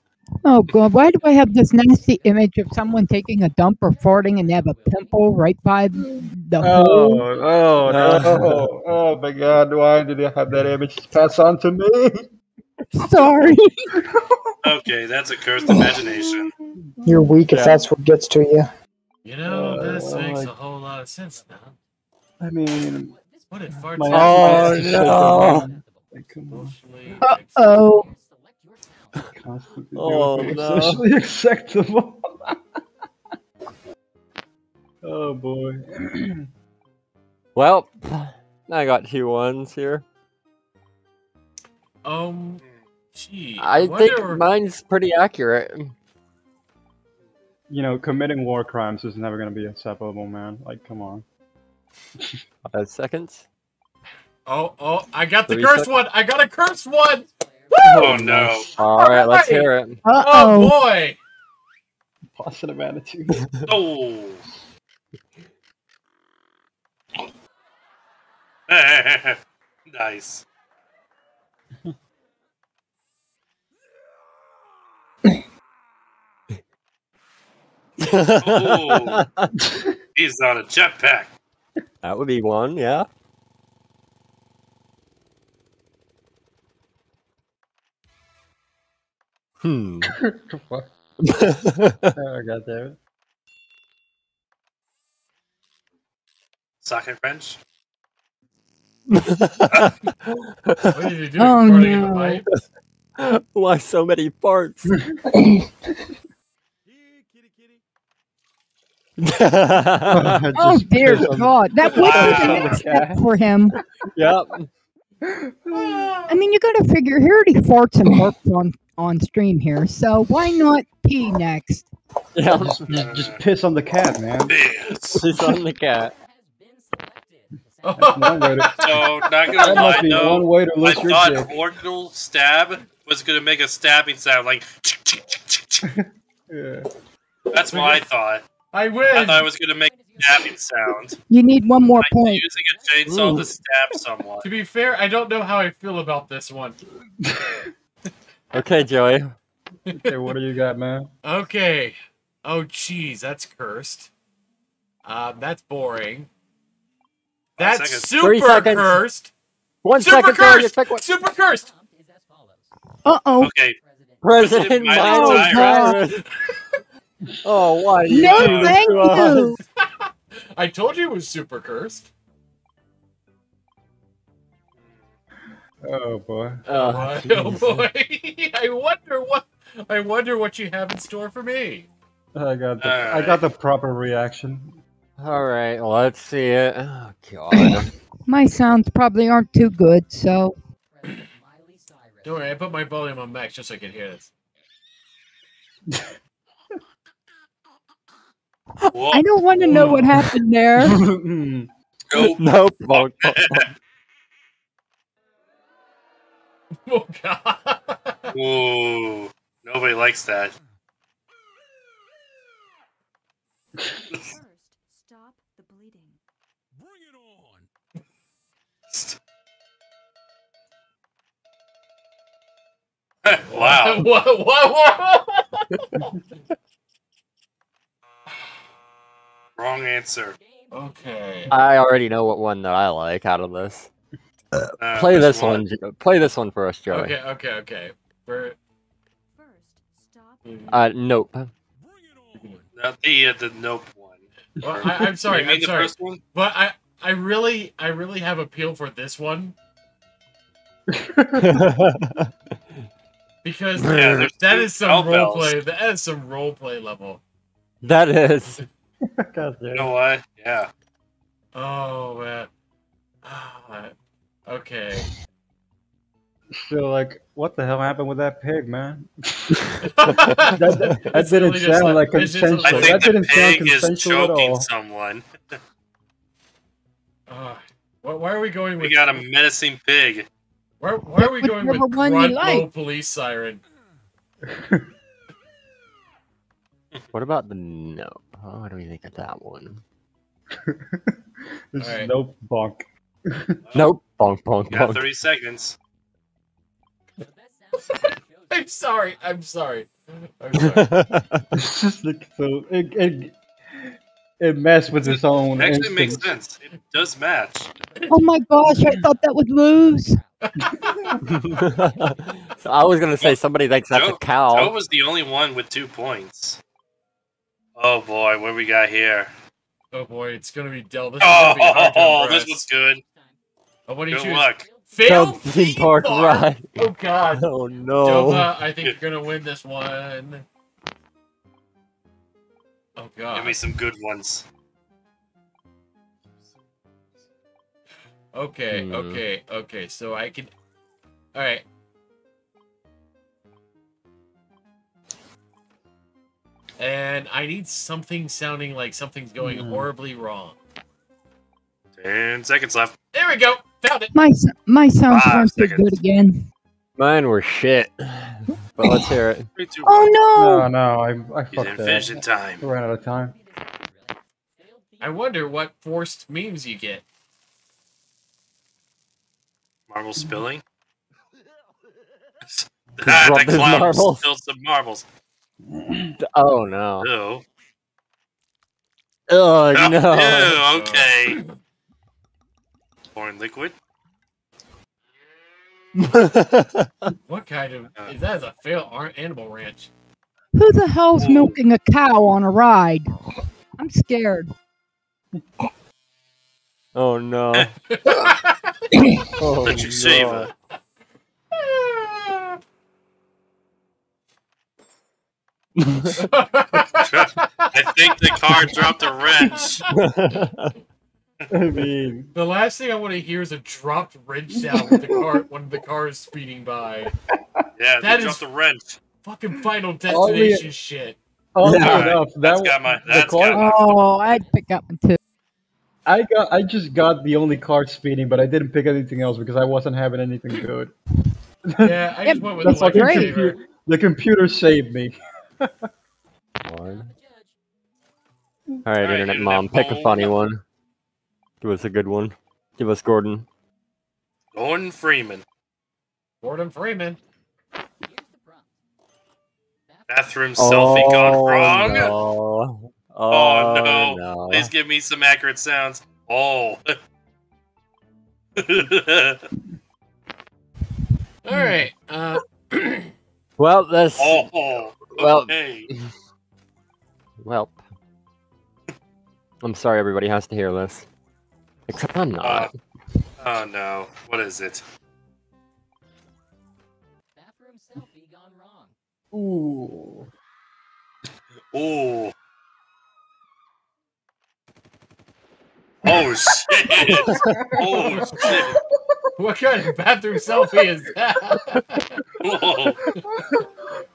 Oh god, why do I have this nasty image of someone taking a dump or farting and they have a pimple right by the Oh, hole? oh, no. oh my god, why did you have that image pass on to me? Sorry. Okay, that's a cursed imagination. You're weak if that's what gets to you. You know, Uh, this makes like- a whole lot of sense now. I mean, What did farts my? Oh, no. Like, come on. Socially Uh oh. Constantly Oh, no. socially acceptable. oh boy. Well, I got two ones here. Um, gee. I wonder- think mine's pretty accurate. you know, committing war crimes is never gonna be acceptable, man. Like, come on. Five seconds. Oh, oh, I got the Three cursed sec- one. I got a cursed one. Oh no. All right, let's hear it. Uh Oh oh. boy. Positive attitude. Oh. nice. Oh. He's on a jetpack. that would be one, yeah. Hmm. What? oh god damn it. Socket wrench. What did you do? Oh, Farting in the no. Why so many parts? Oh dear God, that would Wow. be the next step for him. yep. I mean, you got to figure he already farts and burps on on stream here, so why not pee next? Yeah. Just, just, just piss on the cat, man. Piss, She's on the cat. That's one way to, So, not that gonna lie, must be no. one way to I lift your thought dick. orbital stab was gonna make a stabbing sound, like. Yeah. That's what I thought. I I win. thought it was gonna make a stabbing sound. You need one more Like point. using a chainsaw Ooh. to stab someone. To be fair, I don't know how I feel about this one. Okay, Joey. Okay, what do you got, man? Okay. Oh, jeez, that's cursed. Um, that's boring. That's seconds. Super seconds. cursed. One Super second, cursed. Pick one. Super cursed. Uh oh. Okay, President Miley Miley Cyrus. Cyrus. Oh, why? did you No, thank you. I told you it was super cursed. Oh boy. Uh, oh, oh boy. I wonder what I wonder what you have in store for me. I got the I got the proper reaction. All right, let's see it. Oh God. My sounds probably aren't too good, so Don't worry, I put my volume on max just so I can hear this. I don't want to know what happened there. Nope. nope. won't- Oh god. Whoa. Nobody likes that. First, stop the bleeding. Bring it on. wow. what, what, what? Wrong answer. Okay. I already know what one that I like out of this. Uh, Play this one. Jo- Play this one for us, Joey. Okay, okay, okay. For First, stop. Uh, nope. Not the uh, the nope one. well, I, I'm sorry, I'm sorry. first one? But I I really I really have appeal for this one because Yeah, there's that two is some role cowbells. play. That is some role play level. that is. God You know what? Yeah. Oh man. Ah, okay. still like, what the hell happened with that pig, man? that, that, that didn't sound like consensual. I think That the didn't pig is consensual at choking someone. Uh, why, why are we going with? We got a menacing pig. Why, why are we going with Whichever one grunt like. low police siren? What about the no? Oh, what do we think of that one? This Alright. is no bonk. Nope. Bonk, bonk, You got bonk. 30 seconds. I'm sorry. I'm sorry. I'm sorry. It's just like so it it, it messed with its own It actually makes sense. It does match. Oh my gosh, I thought that would lose. so I was gonna say somebody thinks that's a Joe cow. was the only one with two points. Oh boy, what we got here? Oh boy, it's gonna be Dell. This is gonna Oh, be hard to this was good. Oh, what do you Good choose? luck. Failed Failed theme park ride. Oh God. Oh no. Dova, I think you're gonna win this one. Oh god. Give me some good ones. Okay, Hmm. okay, okay. So I can. All right. And I need something sounding like something's going Hmm. horribly wrong. Ten seconds left. There we go. Found it. My my sounds Five weren't so seconds. good again. Mine were shit. But let's hear it. Three, two, Oh one. no! No, no, I I You fucked didn't finish in time. I ran out of time. I wonder what forced memes you get. Marble spilling. Ah, the his clown marbles. spilled some marbles. Oh no. Oh, ew. Oh no. ew, okay. Pouring liquid. What kind of uh. is that? Is a fail animal ranch? Who the hell's milking a cow on a ride? I'm scared. oh no. oh Let you save I think the car dropped a wrench. I mean, the last thing I want to hear is a dropped wrench sound with the car when the car is speeding by. Yeah, that is they is- dropped a wrench. Fucking Final Only- Destination shit. oddly Yeah. enough, That's that got my. the That's car- got my. Oh, I'd pick up one too. I got I just got the only car speeding, but I didn't pick anything else because I wasn't having anything good. Yeah, I just went with That's the fucking great. computer. The computer saved me. One. All right, internet internet mom, pick a funny one. Give us a good one. Give us Gordon. Gordon Freeman. Gordon Freeman. Bathroom selfie gone wrong. No. Oh, Oh, no. no. Please give me some accurate sounds. Oh. All right. Uh, Well, that's oh. Well- Okay. well. I'm sorry, everybody has to hear this. Except I'm not. Uh, oh no. What is it? Bathroom selfie gone wrong. Ooh. Ooh. Oh shit! oh shit! what kind of bathroom selfie is that? Whoa.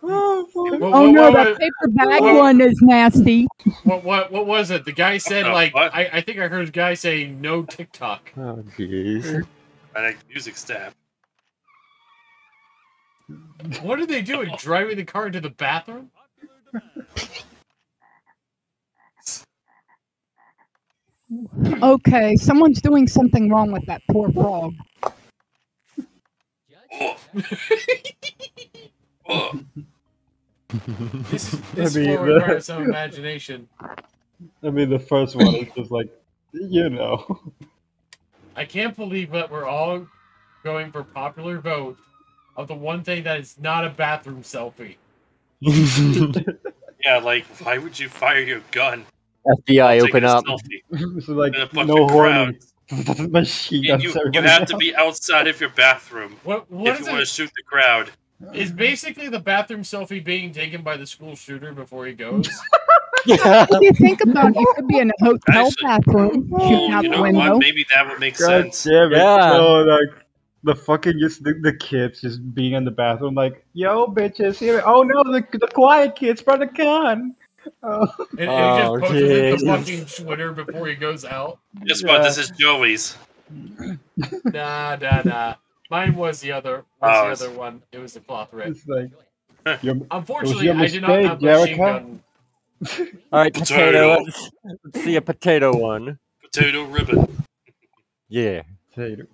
Oh, fuck. What, Oh no, what that paper bag what- one is nasty. What, what what was it? The guy said What the like? I, I think I heard a guy say no TikTok. Oh, jeez. I like music stab. What are they doing? Driving the car into the bathroom? Okay, someone's doing something wrong with that poor frog. This, this I mean, will the- require some imagination. I mean, the first one is just like, you know. I can't believe that we're all going for popular vote of the one thing that is not a bathroom selfie. Yeah, like why would you fire your gun? FBI, Take open a up. selfie It's like in a bunch no of horny crowd. machine You, you, you have to be outside of your bathroom What what if is you want to shoot the crowd. Is basically the bathroom selfie being taken by the school shooter before he goes? Yeah. If you think about it, you could be in a hotel Actually- bathroom, Oh, shooting out you the know window. what? Maybe that would make God sense. damn it. Yeah. No, like, the fucking just the, the kids just being in the bathroom like, yo, bitches, here. Oh no, the the quiet kids brought a gun. Oh. And, and Oh, he just oh, posted it to fucking Twitter before he goes out. Guess what? This is Joey's. Nah, nah, nah. Mine was the other. Oh, Was it's- the other one? It was the cloth rip. Like, your, Unfortunately, your I did not mistake, have machine gun. All right, Potato. potato. Let's, let's see a potato one. Potato ribbon. Yeah. potato.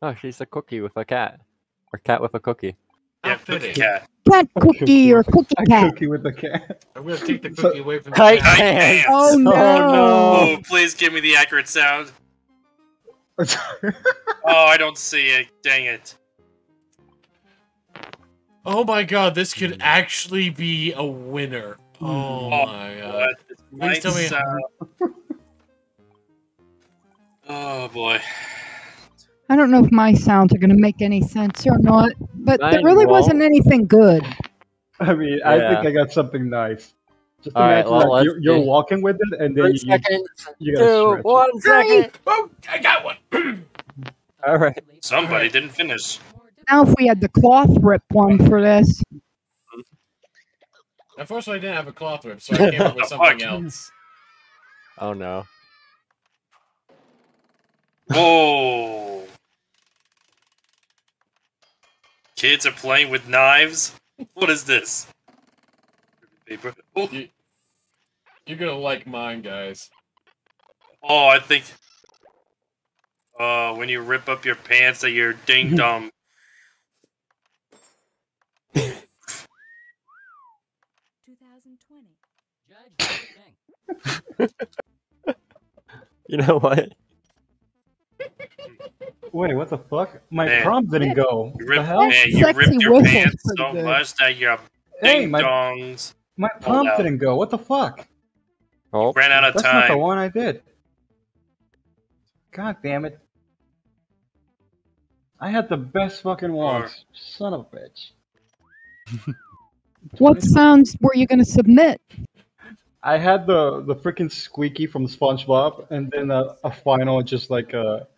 Oh, she's a cookie with a cat, or cat with a cookie. How Yeah, cookie cat. Cat cookie or cookie A cat. cookie with a cat. I'm gonna take the So- cookie away from the Kite cat. pants. Oh, oh no! Oh, please give me the accurate sound. Oh, I don't see it. Dang it. Oh my god, this could actually be a winner. Oh hmm. Oh, my god. What? This tell me- sound- Oh boy. I don't know if my sounds are going to make any sense or not, but there really wasn't won't. anything good. I mean, I Yeah. think I got something nice. Just All right, imagine well, that let's you're, you're see. walking with it, and then Three you, seconds. you gotta Two. stretch it. One second. Oh, I got one. All right. Somebody didn't finish. Now, if we had the cloth rip one for this, Unfortunately, I didn't have a cloth rip, so I came up with something Fuck. else. Oh no. Whoa. Kids are playing with knives? What is this? Paper. Oh, You, you're gonna like mine, guys. oh, I think. Uh, when you rip up your pants at your ding dong. You know what? Wait, what the fuck? My Man. prompt didn't go. You the rip, hell? man, you Sexy ripped your whistle's pants pretty so good. much that your Hey, ding my dongs my prompt out. didn't go. What the fuck? Oh, ran out of That's not the one I did. God damn it! I had the best fucking ones. Son of a bitch. what sounds were you going to submit? I had the the freaking squeaky from SpongeBob, and then a, a final just like a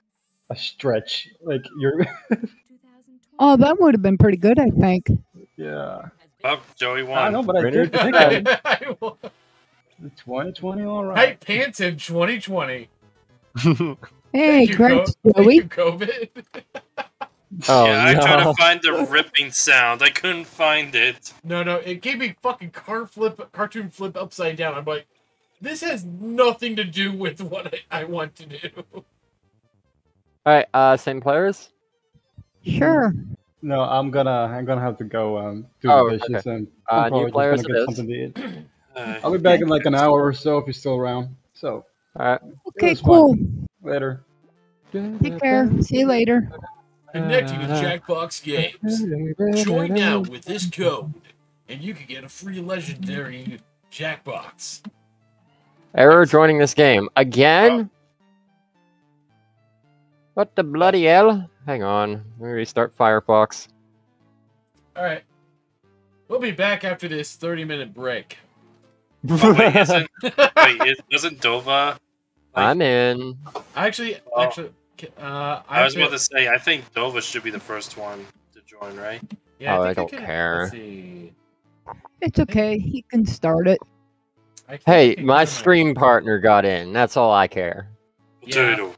a stretch. Like you're 2020. Oh, that would have been pretty good, I think. yeah. Oh, Joey won. I know, but I Winner did think of. I won. 2020, all right. Tight pants in 2020. Hey, Thank you, congrats, Co- Thank Joey. you, COVID. oh yeah, I tried no. to find the ripping sound. I couldn't find it. No, no, it gave me fucking car flip, cartoon flip upside down. I'm like, this has nothing to do with what I, I want to do. All right. Uh, same players. Sure. No, I'm gonna I'm gonna have to go um do Oh, the dishes and Uh, I'm new probably players just gonna it get is. something to eat. Uh, I'll be back in like an hour or so if you're still around. So All right. Okay, was fun. cool. later. Take care. See you later. Connecting to Jackbox Games. Join now with this code, and you can get a free legendary Jackbox. Error joining this game again. What the bloody hell? Hang on. Let me restart Firefox. All right, we'll be back after this 30 minute break. oh, wait, isn't, wait, is, doesn't Dova? I'm in. Actually, Oh. actually, uh, I was actually- about to say, I think Dova should be the first one to join, right? Yeah, Oh, think I don't can- care. Let's see. It's okay. He can start it. Hey, my stream partner got in. That's all I care. Yeah. Potato.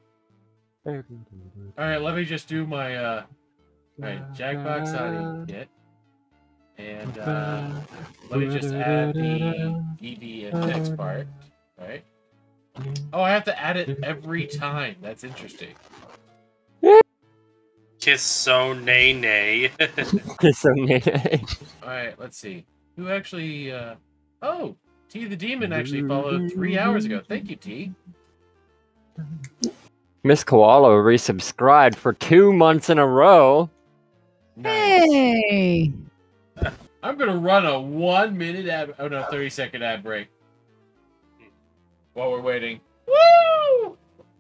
All right, let me just do my uh. All right, Jackbox audio kit, and uh, let me just add the EV and text part. All right. Oh, I have to add it every time. That's interesting. Kiss so nay nay. so nay. All right, let's see. Who actually? uh Oh, T the Demon actually followed three hours ago. Thank you, T. Miss Koala resubscribed for two months in a row. Nice. Hey. I'm gonna run a one minute ad. Oh no, thirty second ad break. While we're waiting. Woo!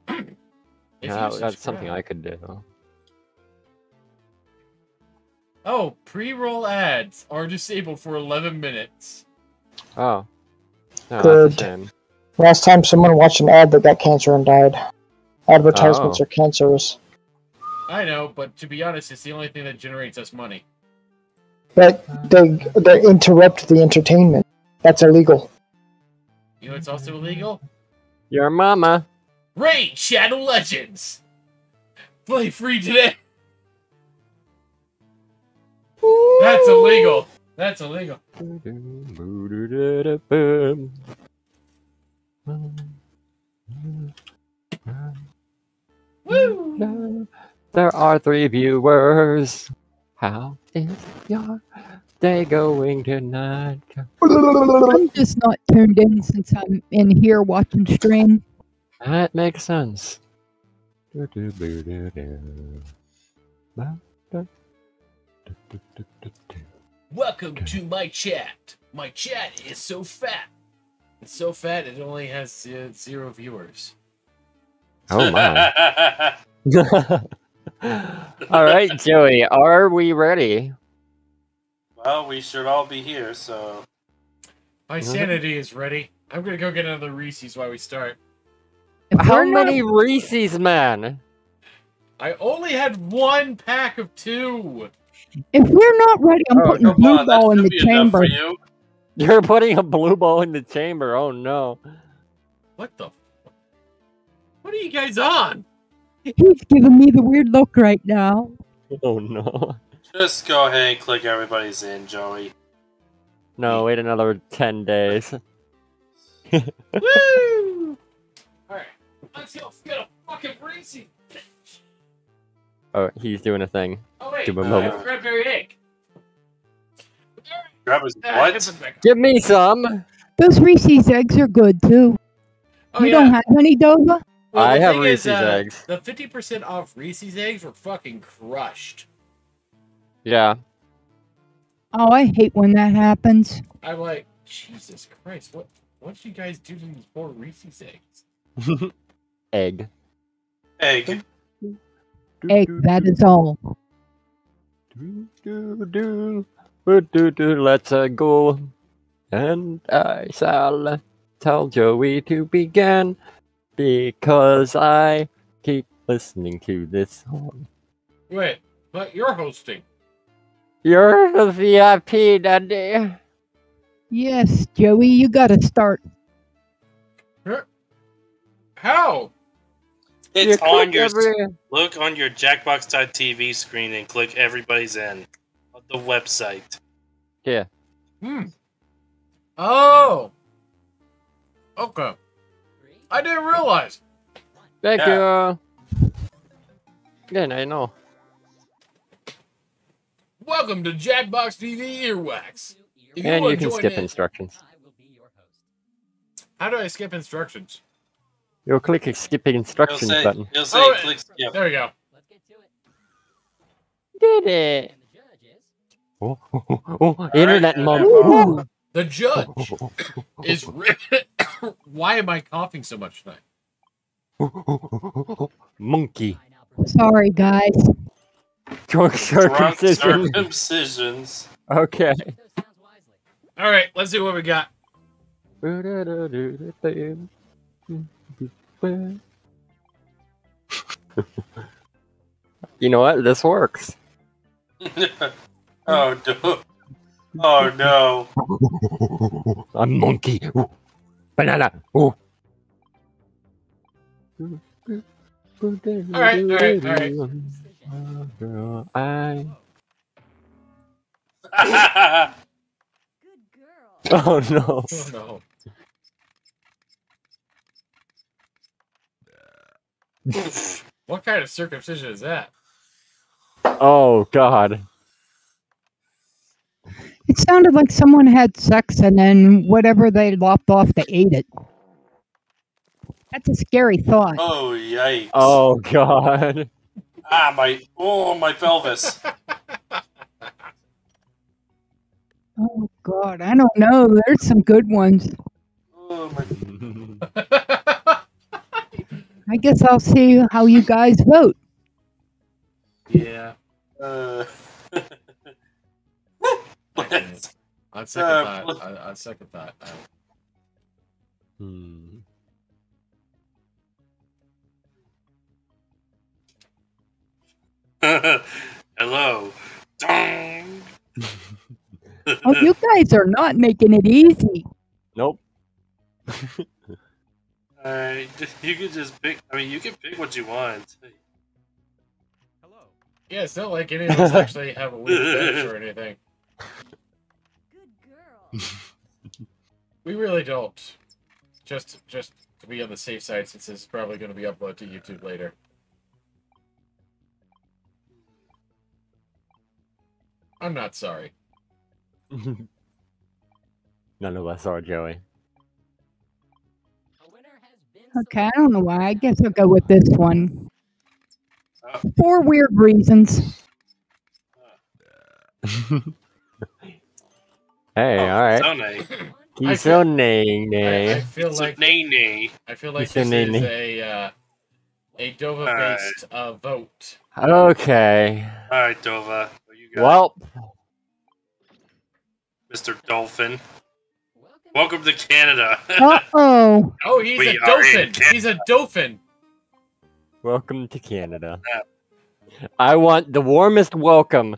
Yeah, you that's something I could do. Oh, pre-roll ads are disabled for 11 minutes. Oh. No, Good. that's a shame. Last time someone watched an ad that got cancer and died. Advertisements Oh. are cancerous. I know, but to be honest, it's the only thing that generates us money. But they they interrupt the entertainment. That's illegal. You know, it's also illegal. Your mama. Raid Shadow Legends. Play free today. That's illegal. That's illegal. Woo! There are three viewers. How is your day going tonight? I'm just not tuned in since I'm in here watching stream. That makes sense. Welcome to my chat. My chat is so fat. It's so fat it only has uh, zero viewers. Oh my. All right, Joey, are we ready? well, we should all be here, so. My mm-hmm. sanity is ready. I'm gonna go get another Reese's while we start. How we're not- many Reese's, man? I only had one pack of two. If we're not ready, I'm Oh, putting Come blue on, ball in the chamber. you. You're putting a blue ball in the chamber. Oh no. What the? F- What are you guys on? He's giving me the weird look right now. Oh no. Just go ahead and click everybody's in, Joey. No, wait another 10 days. Woo! All right, let's go get a fucking Reese's. Oh, he's doing a thing. Oh wait, Give him a uh, moment. cranberry egg. Grab his Ah, what? get them back. Give me some. Those Reese's eggs are good too. Oh, you yeah. don't have any, Dova? Well, I the have thing is, Reese's uh, eggs. The fifty percent off Reese's eggs were fucking crushed. Yeah. Oh, I hate when that happens. I'm like, Jesus Christ, what what did you guys do to these poor Reese's eggs? Egg. Egg. Egg, that is all. Do, do, do, do, do, do, let's uh, go. And I shall tell Joey to begin because I keep listening to this song. Wait, but you're hosting. You're the VIP, Daddy. Yes, Joey, you gotta start. How? It's You on your every- look on your Jackbox.tv screen and click everybody's in on the website. Yeah. Hmm. Oh. Okay. I didn't realize. Thank Yeah. you. Yeah, I know. Welcome to Jackbox TV Earwax. If And wanna you can skip in- instructions. How do I skip instructions? You'll click a skipping You'll instructions say, button. you'll say Oh, click skip. There we go. Did it? Oh, oh, oh, oh, internet right, mom. Internet The judge is. Why am I coughing so much tonight? Monkey. Sorry, guys. Drunk Drunk circumcisions. Okay. All right, let's see what we got. You know what? This works. oh no! Oh no! I'm monkey. Ooh. Banana. Ooh. All right, all right, all right. I. Good girl. Oh no. Oh no. What kind of circumcision is that? Oh god. It sounded like someone had sex and then whatever they lopped off, they ate it. That's a scary thought. oh yikes! Oh god. Ah, my oh my pelvis. Oh God, I don't know. There's some good ones. Oh my. I guess I'll see how you guys vote. yeah. Uh, On second Uh, thought, pl- on, on second thought, I- Hmm. Hello. Oh, you guys are not making it easy. Nope. Alright, you can just pick. I mean, you can pick what you want. Hello. Yeah, it's not like any of us actually have a weak fetish or anything. Good girl. We really don't. Just, just to be on the safe side, since this is probably going to be uploaded to YouTube later. I'm not sorry. None of us are Joey. Okay, I don't know why. I guess I'll go with this one. Uh, For weird reasons. Hey, oh, all right. Sone. I He's feel- so nay I, I feel like nay nay. I feel like He's so is nene. a uh, a Dova-based uh, vote. Okay. Alright, Dova. What you got? Well, Mr. Dolphin. Welcome to Canada. Uh oh. Oh, he's We a dolphin. He's a dolphin. welcome to Canada. I want the warmest welcome,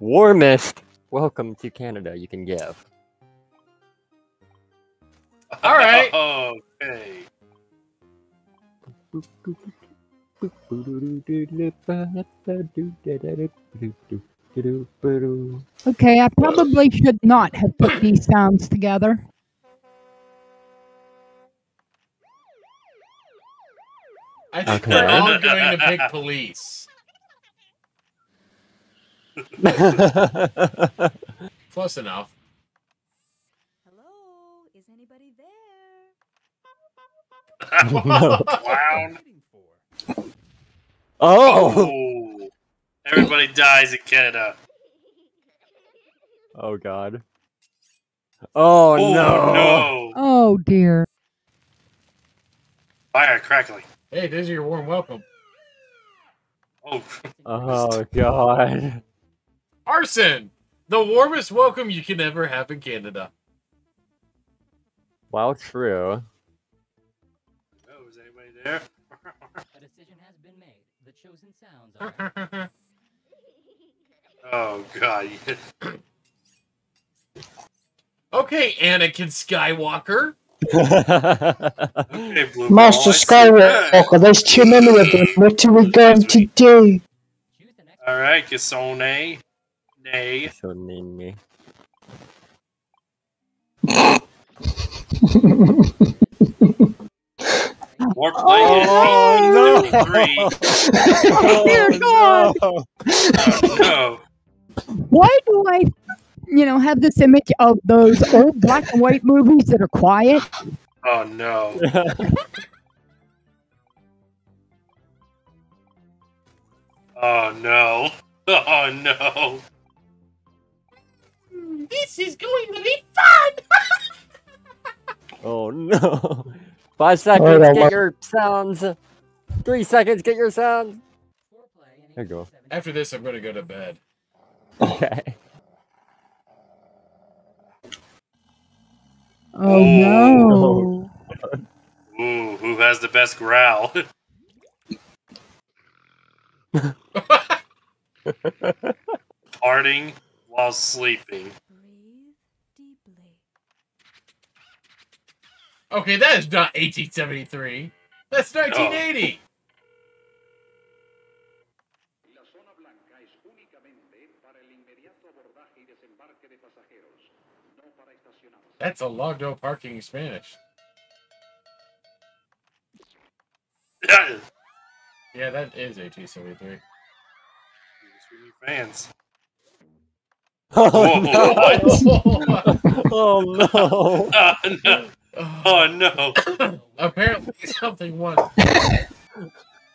warmest welcome to Canada you can give. All right. okay. Okay, I probably should not have put these sounds together. I think Okay. we're all going to pick police. Close enough. Hello, is anybody there? Oh! Oh. Everybody dies in Canada. Oh god. Oh, Oh no. no. Oh dear. Fire crackling. Hey, there's your warm welcome. Oh. Oh god. Arson! The warmest welcome you can ever have in Canada. Well, true. Oh, is anybody there? A decision has been made. The chosen sounds are. Oh god. okay, Anakin Skywalker. okay, Master Ball, I see that. Skywalker, there's too many of them. What are we going to do? Alright, Gasone. Nay. so nini. More playing Oh, no. three. Oh, dear God. no. Oh, no. Why do I, you know, have this image of those old black and white movies that are quiet? Oh no. Oh no. Oh no. This is going to be fun! oh no. Five seconds, Hold on, get your sounds. Three seconds, get your sounds. There you go. After this, I'm going to go to bed. Okay. Oh no. Ooh, who has the best growl? Parting while sleeping. Okay, that is not 1873. That's 1980. That's a log no parking in Spanish. Yeah, that is 1873. Fans. Oh, Whoa, no. what? oh no. Oh no. Oh no. Apparently, something won.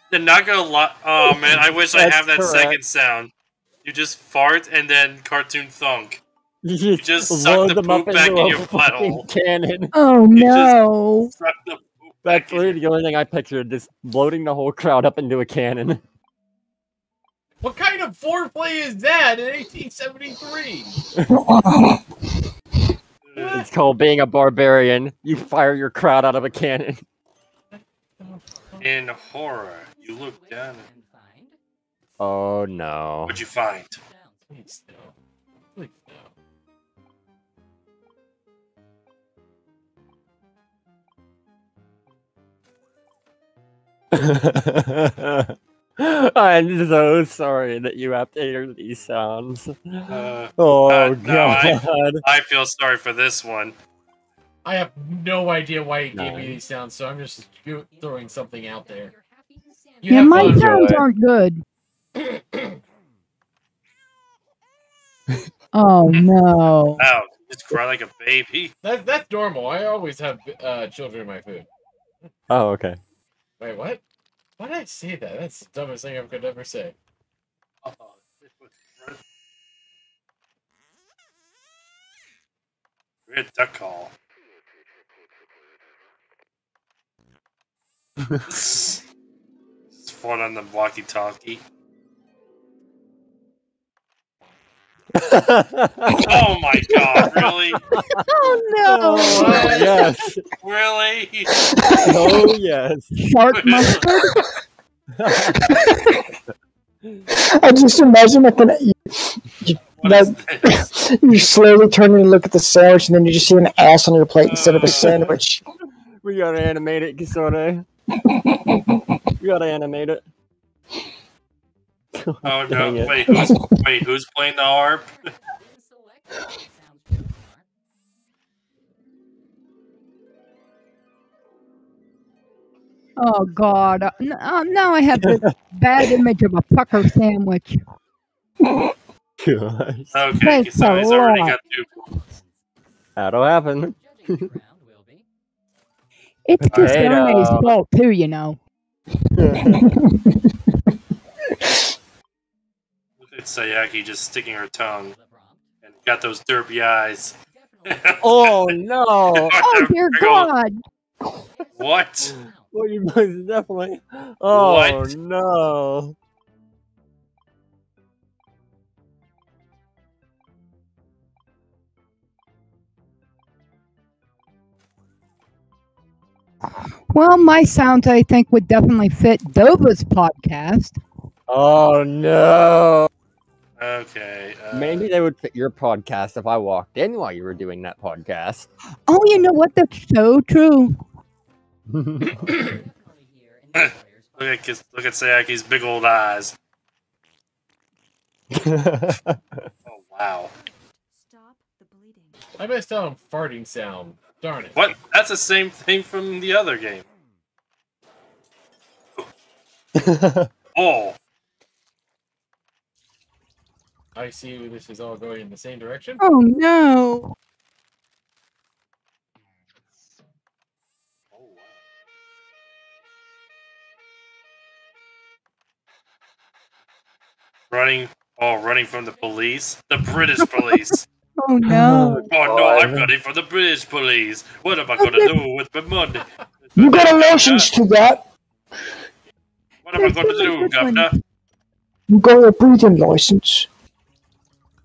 They're not gonna lie. Oh man, I wish I That's have that correct. second sound. You just fart and then cartoon thunk. You just suck load the them up poop back into in a your fucking butthole. Cannon. Oh no. Suck the poop That's back in literally the only thing I pictured, just loading the whole crowd up into a cannon. What kind of foreplay is that in 1873? your- It's called being a barbarian. You fire your crowd out of a cannon. In horror, you look down. And find Oh no. What'd you find? Please no. Please no. I'm so sorry that you have to hear these sounds. Uh, oh uh, no, god. I, I feel sorry for this one. I have no idea why he gave me these sounds, so I'm just throwing something out there. You Yeah, my fun. sounds aren't good. Oh no. Ow, just cry like a baby. That, that's normal. I always have uh, children in my food. Oh, okay. Wait, what? Why did I say that? That's the dumbest thing I could ever say. Weird duck call. it's fun on the walkie-talkie. Oh my god, really? Oh no. Oh, yes. Really? Oh yes. Shark mustard. I just imagine like when you, you, What like, is this? you slowly turn and look at the sandwich, and then you just see an ass on your plate instead of a uh. sandwich. We gotta animate it, Kisore. we gotta animate it. Oh no! Wait, who's wait? Who's playing the harp? Oh god. Uh, n- uh, now I have this bad image of a pucker sandwich. Gosh. Okay, Thanks so a he's already lot. got two. That'll happen. It's just Potato. Ernie's fault too, you know. Look at Sayaki just sticking her tongue and got those derpy eyes. oh no! Oh dear God. What? Well, you most definitely. Oh What? no! Well, my sounds I think would definitely fit Dova's podcast. Oh no! Okay. Uh, Maybe they would fit your podcast if I walked in while you were doing that podcast. Oh, you know what? That's so true. look at look at Sayaki's big old eyes. Oh wow! Stop the bleeding. I missed out on farting sound. Darn it. What? That's the same thing from the other game. Oh, I see this is all going in the same direction. Oh no. running! Oh, running from the police, the British police. Oh no. Oh no, I'm running from the British police. What am I gonna do with my money? You got a license to that. What am I gonna do, Governor? You got a breathing license.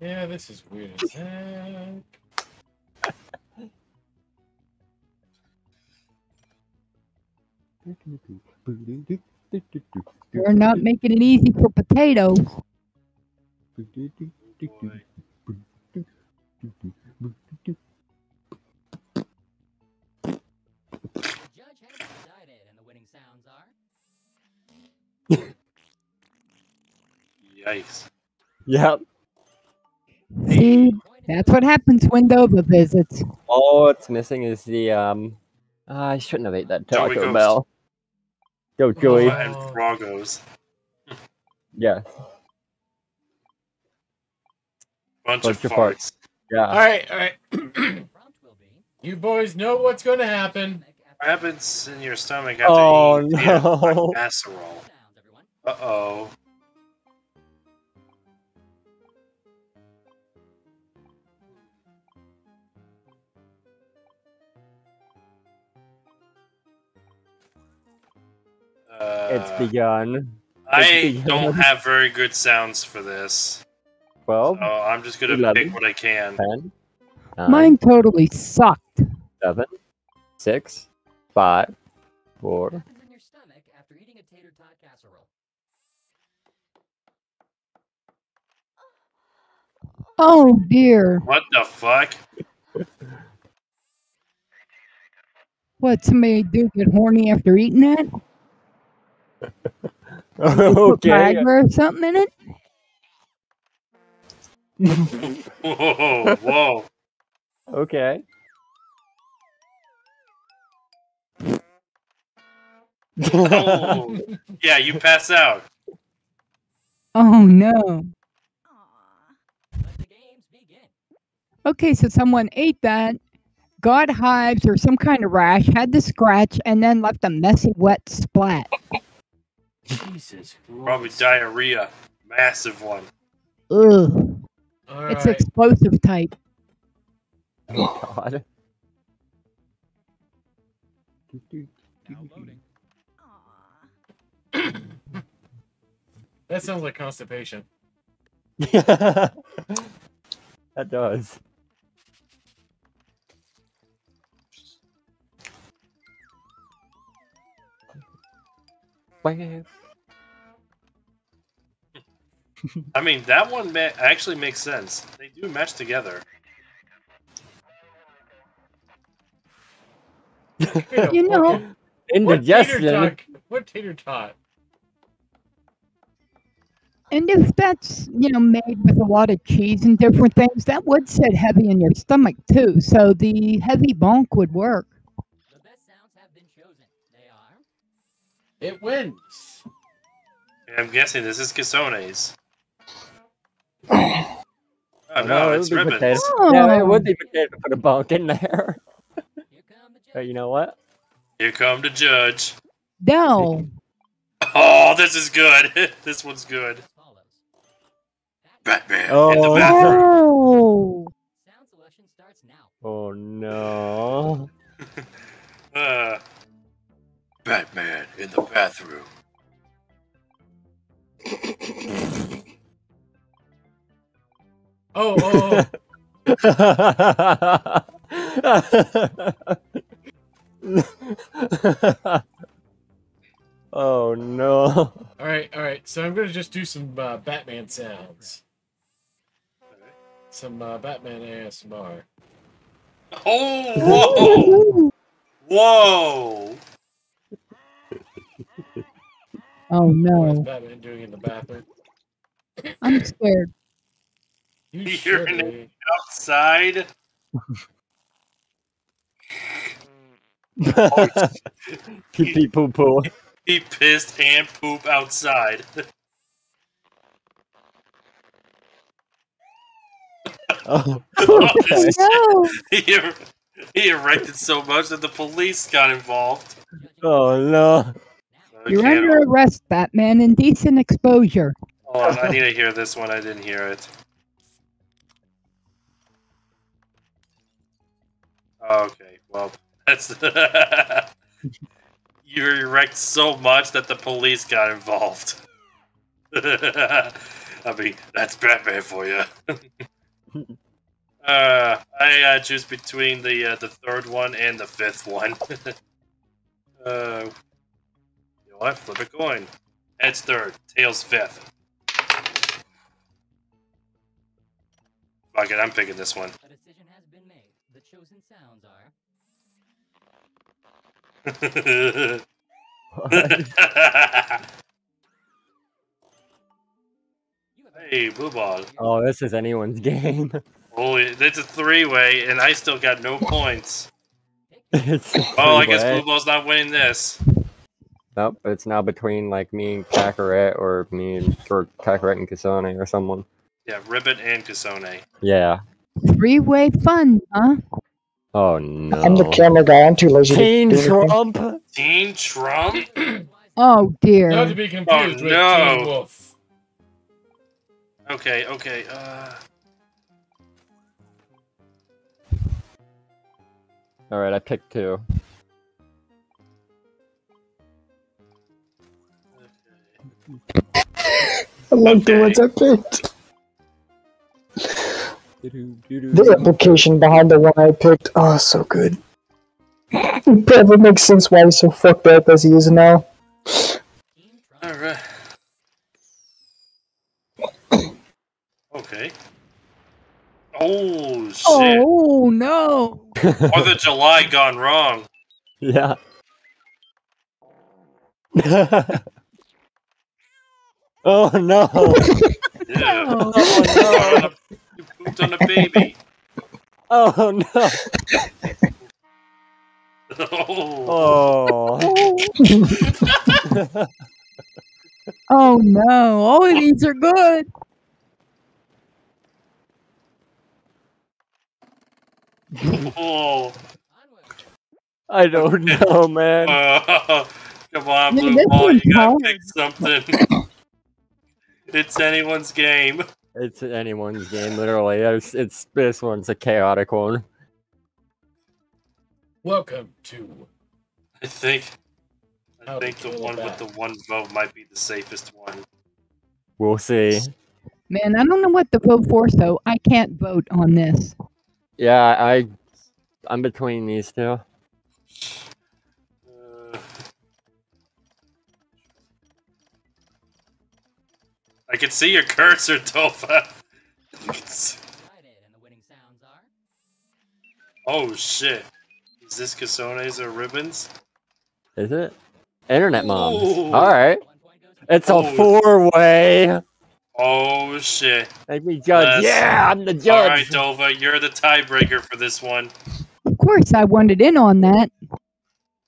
Yeah, this is weird as heck. You're not making it easy for potato. Judge has See, that's what happens when Dova visits. All it's missing is the um. I shouldn't have ate that Taco Ghost. Bell. Go Joey. Oh. And Frogos. Yeah. Bunch, Bunch of of farts. farts. Yeah. All right, all right. Prompt will be. you boys know what's going to happen. What happens in your stomach after Oh, you eat peanut no. casserole? Uh oh. It's Uh, begun. I it's don't have very good sounds for this. 12, So I'm just gonna Eleven. pick what I can. 10, 9, Mine totally sucked. 7, 6, 5, 4, Happens in your stomach after eating a tater tot casserole. Oh dear. What the fuck? What, somebody do get horny after eating that? Put okay. Viagra or something in it? Whoa, whoa. Okay. Oh, yeah, you pass out. Oh no. Let the games begin. Okay, so someone ate that, got hives or some kind of rash, had the scratch, and then left a messy, wet splat. Jesus Probably Christ. diarrhea. Massive one. Ugh. All It's right. explosive type. Oh, God. That sounds like constipation. that does. Wow. I mean, that one ma- actually makes sense. They do match together. You know, What tater Indigestion. What tater tot? and if that's, you know, made with a lot of cheese and different things, that would sit heavy in your stomach too. So the heavy bonk would work. It wins. I'm guessing this is Casone's. Oh, Oh no, it's would be ribbons. potato. Yeah, it Oh. would be potato to put a bonk in there. here come the But you know what? Here come the judge. No. Oh, this is good. this one's good. As follows. Batman in the Oh. bathroom. Oh. Sound selection starts now. Oh no. Uh, Batman in the bathroom. Oh, oh, oh. oh no. all right, all right. So I'm gonna just do some uh, Batman sounds. Some uh, Batman ASMR. Oh, whoa, whoa! Oh What is no. Batman doing in the bathroom? I'm scared. You You're should be. Outside. Pee pee poo poo. He pissed and poop outside. Oh, okay. No. he, er- he erected so much that the police got involved. Oh no. You're under arrest, Batman. Indecent exposure. Hold on, I need to hear this one. I didn't hear it. Okay, well, that's. you wrecked so much that the police got involved. I mean, that's Batman for you. uh, I uh, choose between the uh, the third one and the fifth one. uh, you know what? Flip a coin. Heads third, tails fifth. Fuck it, I'm picking this one. A decision has been made. The chosen sounds are hey, Blue Ball. Oh, this is anyone's game. Holy, it's a three-way, and I still got no points. Oh, I guess three-way. Blue Ball's not winning this. Nope, it's now between like me and Kakarot or me and or Kakarot and Kasane or someone. Yeah, Ribbit and Kasone. Yeah. Three way fun, huh? Oh no. I'm the camera guy. I'm too lazy Teen to do anything. Trump. Team Trump? Oh dear. Not to dear. be confused Oh, with no. Teen Wolf. Okay, okay. Uh, All right, I picked two. I like the Okay. ones I picked. The implication behind the one I picked. Oh, so good. It probably makes sense why he's so fucked up as he is now. Alright. Okay. Oh shit! Oh no! Fourth the July gone wrong. yeah. oh no! Yeah. Oh, Oh You pooped on a baby. Oh no! Oh. Oh. oh no! All of these are good. oh. I don't know, man. Uh, come on, Blue Ball, you gotta hard. pick something. it's anyone's game. It's anyone's game, literally. It's, it's this one's a chaotic one. Welcome to. I think. I How think the one with the one vote might be the safest one. We'll see. Man, I don't know what to vote for, so I can't vote on this. Yeah, I, I'm between these two. I can see your cursor, Tofa. It's- Decided, and the winning sounds are. oh shit! Is this Casones or ribbons? Is it? Internet mom. All right. One point It's a Oh. four-way. Oh shit! Make me judge. Yes. Yeah, I'm the judge. All right. Dova, you're the tiebreaker for this one. Of course, I wanted in on that.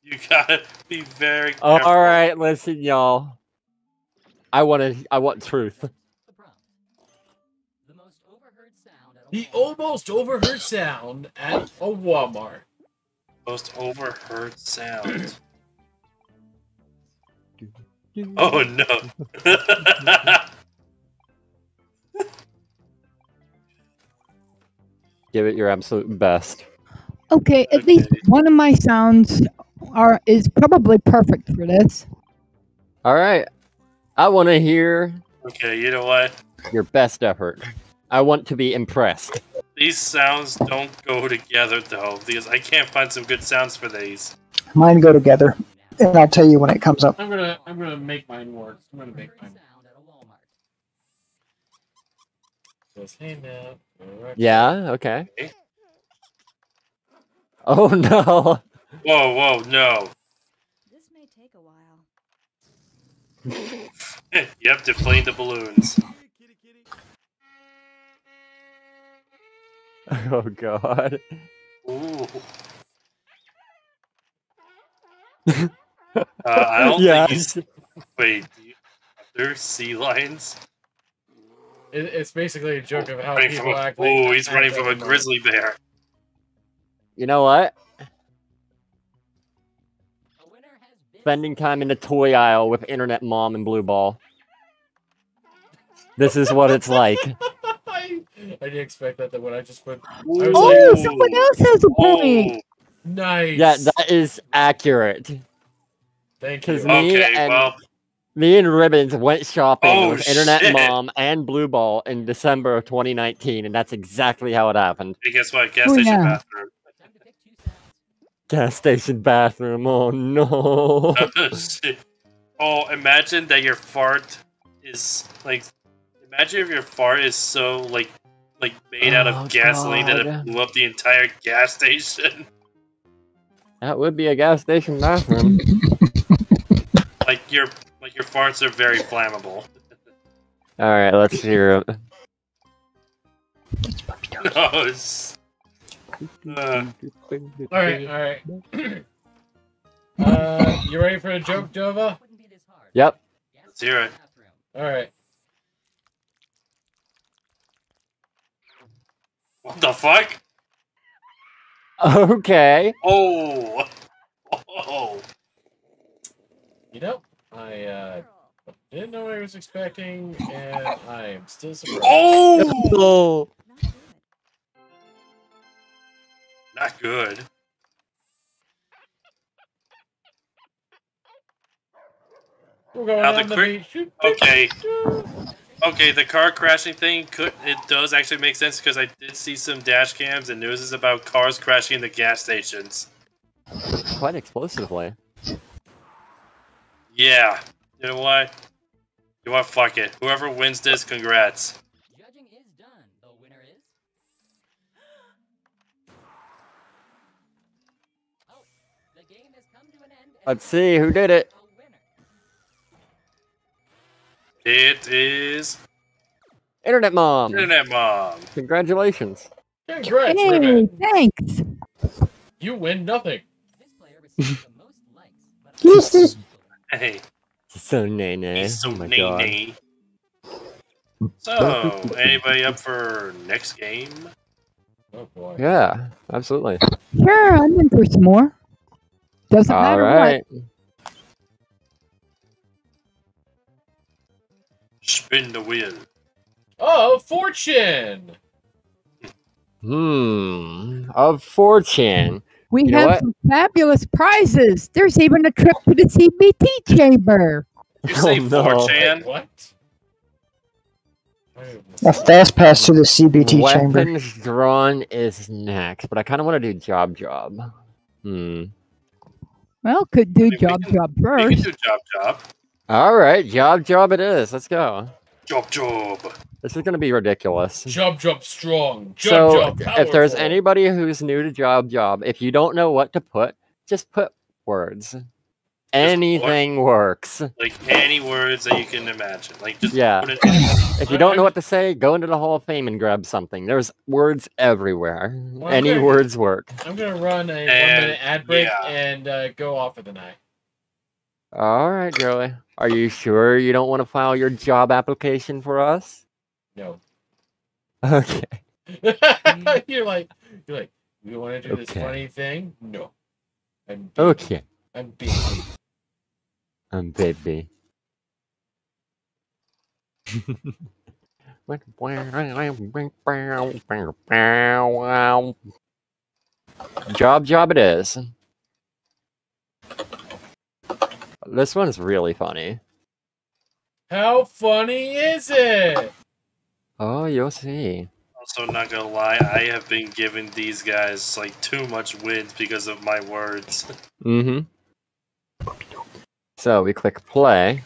You gotta be very careful. all right, listen, y'all. I want to. I want truth. the most overheard sound at a Walmart. almost overheard sound at a Walmart. Most overheard sound. Oh no! Give it your absolute best. Okay, at least one of my sounds are is probably perfect for this. All right. I want to hear okay, you know what? your best effort. I want to be impressed. These sounds don't go together though, because I can't find some good sounds for these. Mine go together, and I'll tell you when it comes up. I'm gonna I'm gonna make mine work. I'm gonna make mine. sound at a Says, hey now. Yeah. Okay. Okay. Oh no. Whoa, whoa, no. This may take a while. yep, deflate the balloons. Oh god. Ooh. Uh, I don't yeah. think he's. Wait, do you, are there sea lions? It, it's basically a joke of how people a, act. like- ooh, he's running from a a grizzly bear. You know what? Spending time in the toy aisle with Internet Mom and Blue Ball. This is what it's like. I, I didn't expect that. That when I just put Ooh. Oh, like- someone else has a oh, point. Oh, nice. Yeah, that is accurate. Thank you. Because me okay, and well, me and Ribbons went shopping Oh, with Internet shit. Mom and Blue Ball in December of 2019, and that's exactly how it happened. hey, guess what? Gas Oh, station yeah. bathroom. time to pick two sounds. Gas station bathroom. Oh no. Oh, imagine that your fart is like. Imagine if your fart is so like, like made out Oh, of gasoline that it blew up the entire gas station. that would be a gas station bathroom. like your, like your farts are very flammable. All right, let's hear it. no, it's. Uh, All right, all right. uh, you ready for a joke, Dova? Wouldn't be this hard. Yep. Let's hear it. All right. what the fuck? Okay. Oh, oh, You know, I uh, didn't know what I was expecting, and I am still surprised. oh! Not good. We're going Now the on the quick- beach. Okay. Okay, the car crashing thing could it does actually make sense because I did see some dash cams and news is about cars crashing into gas stations. Quite explosively. Yeah. You know what? You know what? Fuck it. Whoever wins this, congrats. Let's see who did it. It is Internet mom. Internet Mom. Congratulations. Congrats, Hey, Ribbit. thanks. You win nothing. Hey, So nay nay. so oh nay nay. So, anybody up for next game? Oh boy. Yeah, absolutely. Sure, I'm in for some more. Doesn't All matter right. Spin the wheel. Oh, fortune! Hmm. Of fortune. We You have some fabulous prizes. There's even a trip to the CBT chamber. You say Oh, no. 4chan? What? A fast pass to the CBT chamber. Weapons drawn is next, but I kind of want to do job job. Hmm. Well, could do we job can- job We can first. do job job. All right, job job it is. Let's go. Job job. This is gonna be ridiculous. Job job strong. Jump, so, jump, if there's anybody who's new to job job, if you don't know what to put, just put words. Anything works. Like any words that you can imagine. Like just Yeah. put it in. If you don't know what to say, go into the Hall of Fame and grab something. There's words everywhere. Well, Any okay. words work. I'm gonna run a one minute ad break yeah. and uh, go off for the night. All right, Joey. Are you sure you don't want to file your job application for us? No. Okay. you're like, you're like, you want to do this funny thing? No. I'm. Okay. I'm busy. Um, baby. job, job it is. This one's really funny. How funny is it? Oh, you'll see. Also, not gonna lie, I have been giving these guys like too much wins because of my words. Mm-hmm. So we click play.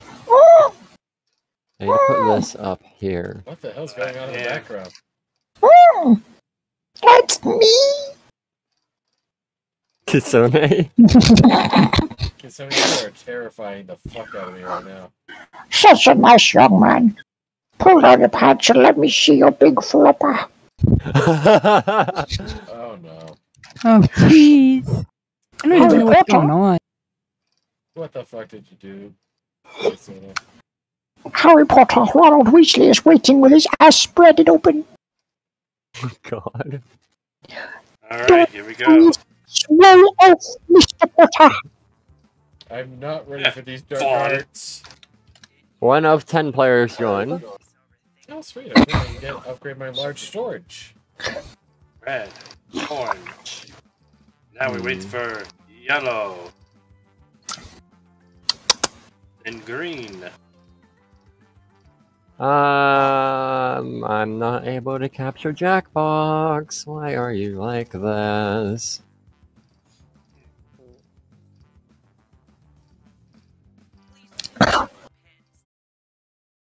I need to put this up here. What the hell's going on in the background? That's me. Kisone. Kisone, some you are terrifying the fuck out of me right now. Such a nice young man. Pull down your pants and let me see your big flopper. Oh no. Oh, jeez. I don't even know what's going on. What the fuck did you do? Christina? Harry Potter, Ronald Weasley is waiting with his ass spread open. God. Alright, here we go. Swell off, Mr. Potter. I'm not ready for these dark arts. One of ten players join. Oh sweet, I think I can get upgrade my large storage. Red, orange. Now we wait Hmm. for yellow. And green. Um, I'm not able to capture Jackbox. Why are you like this?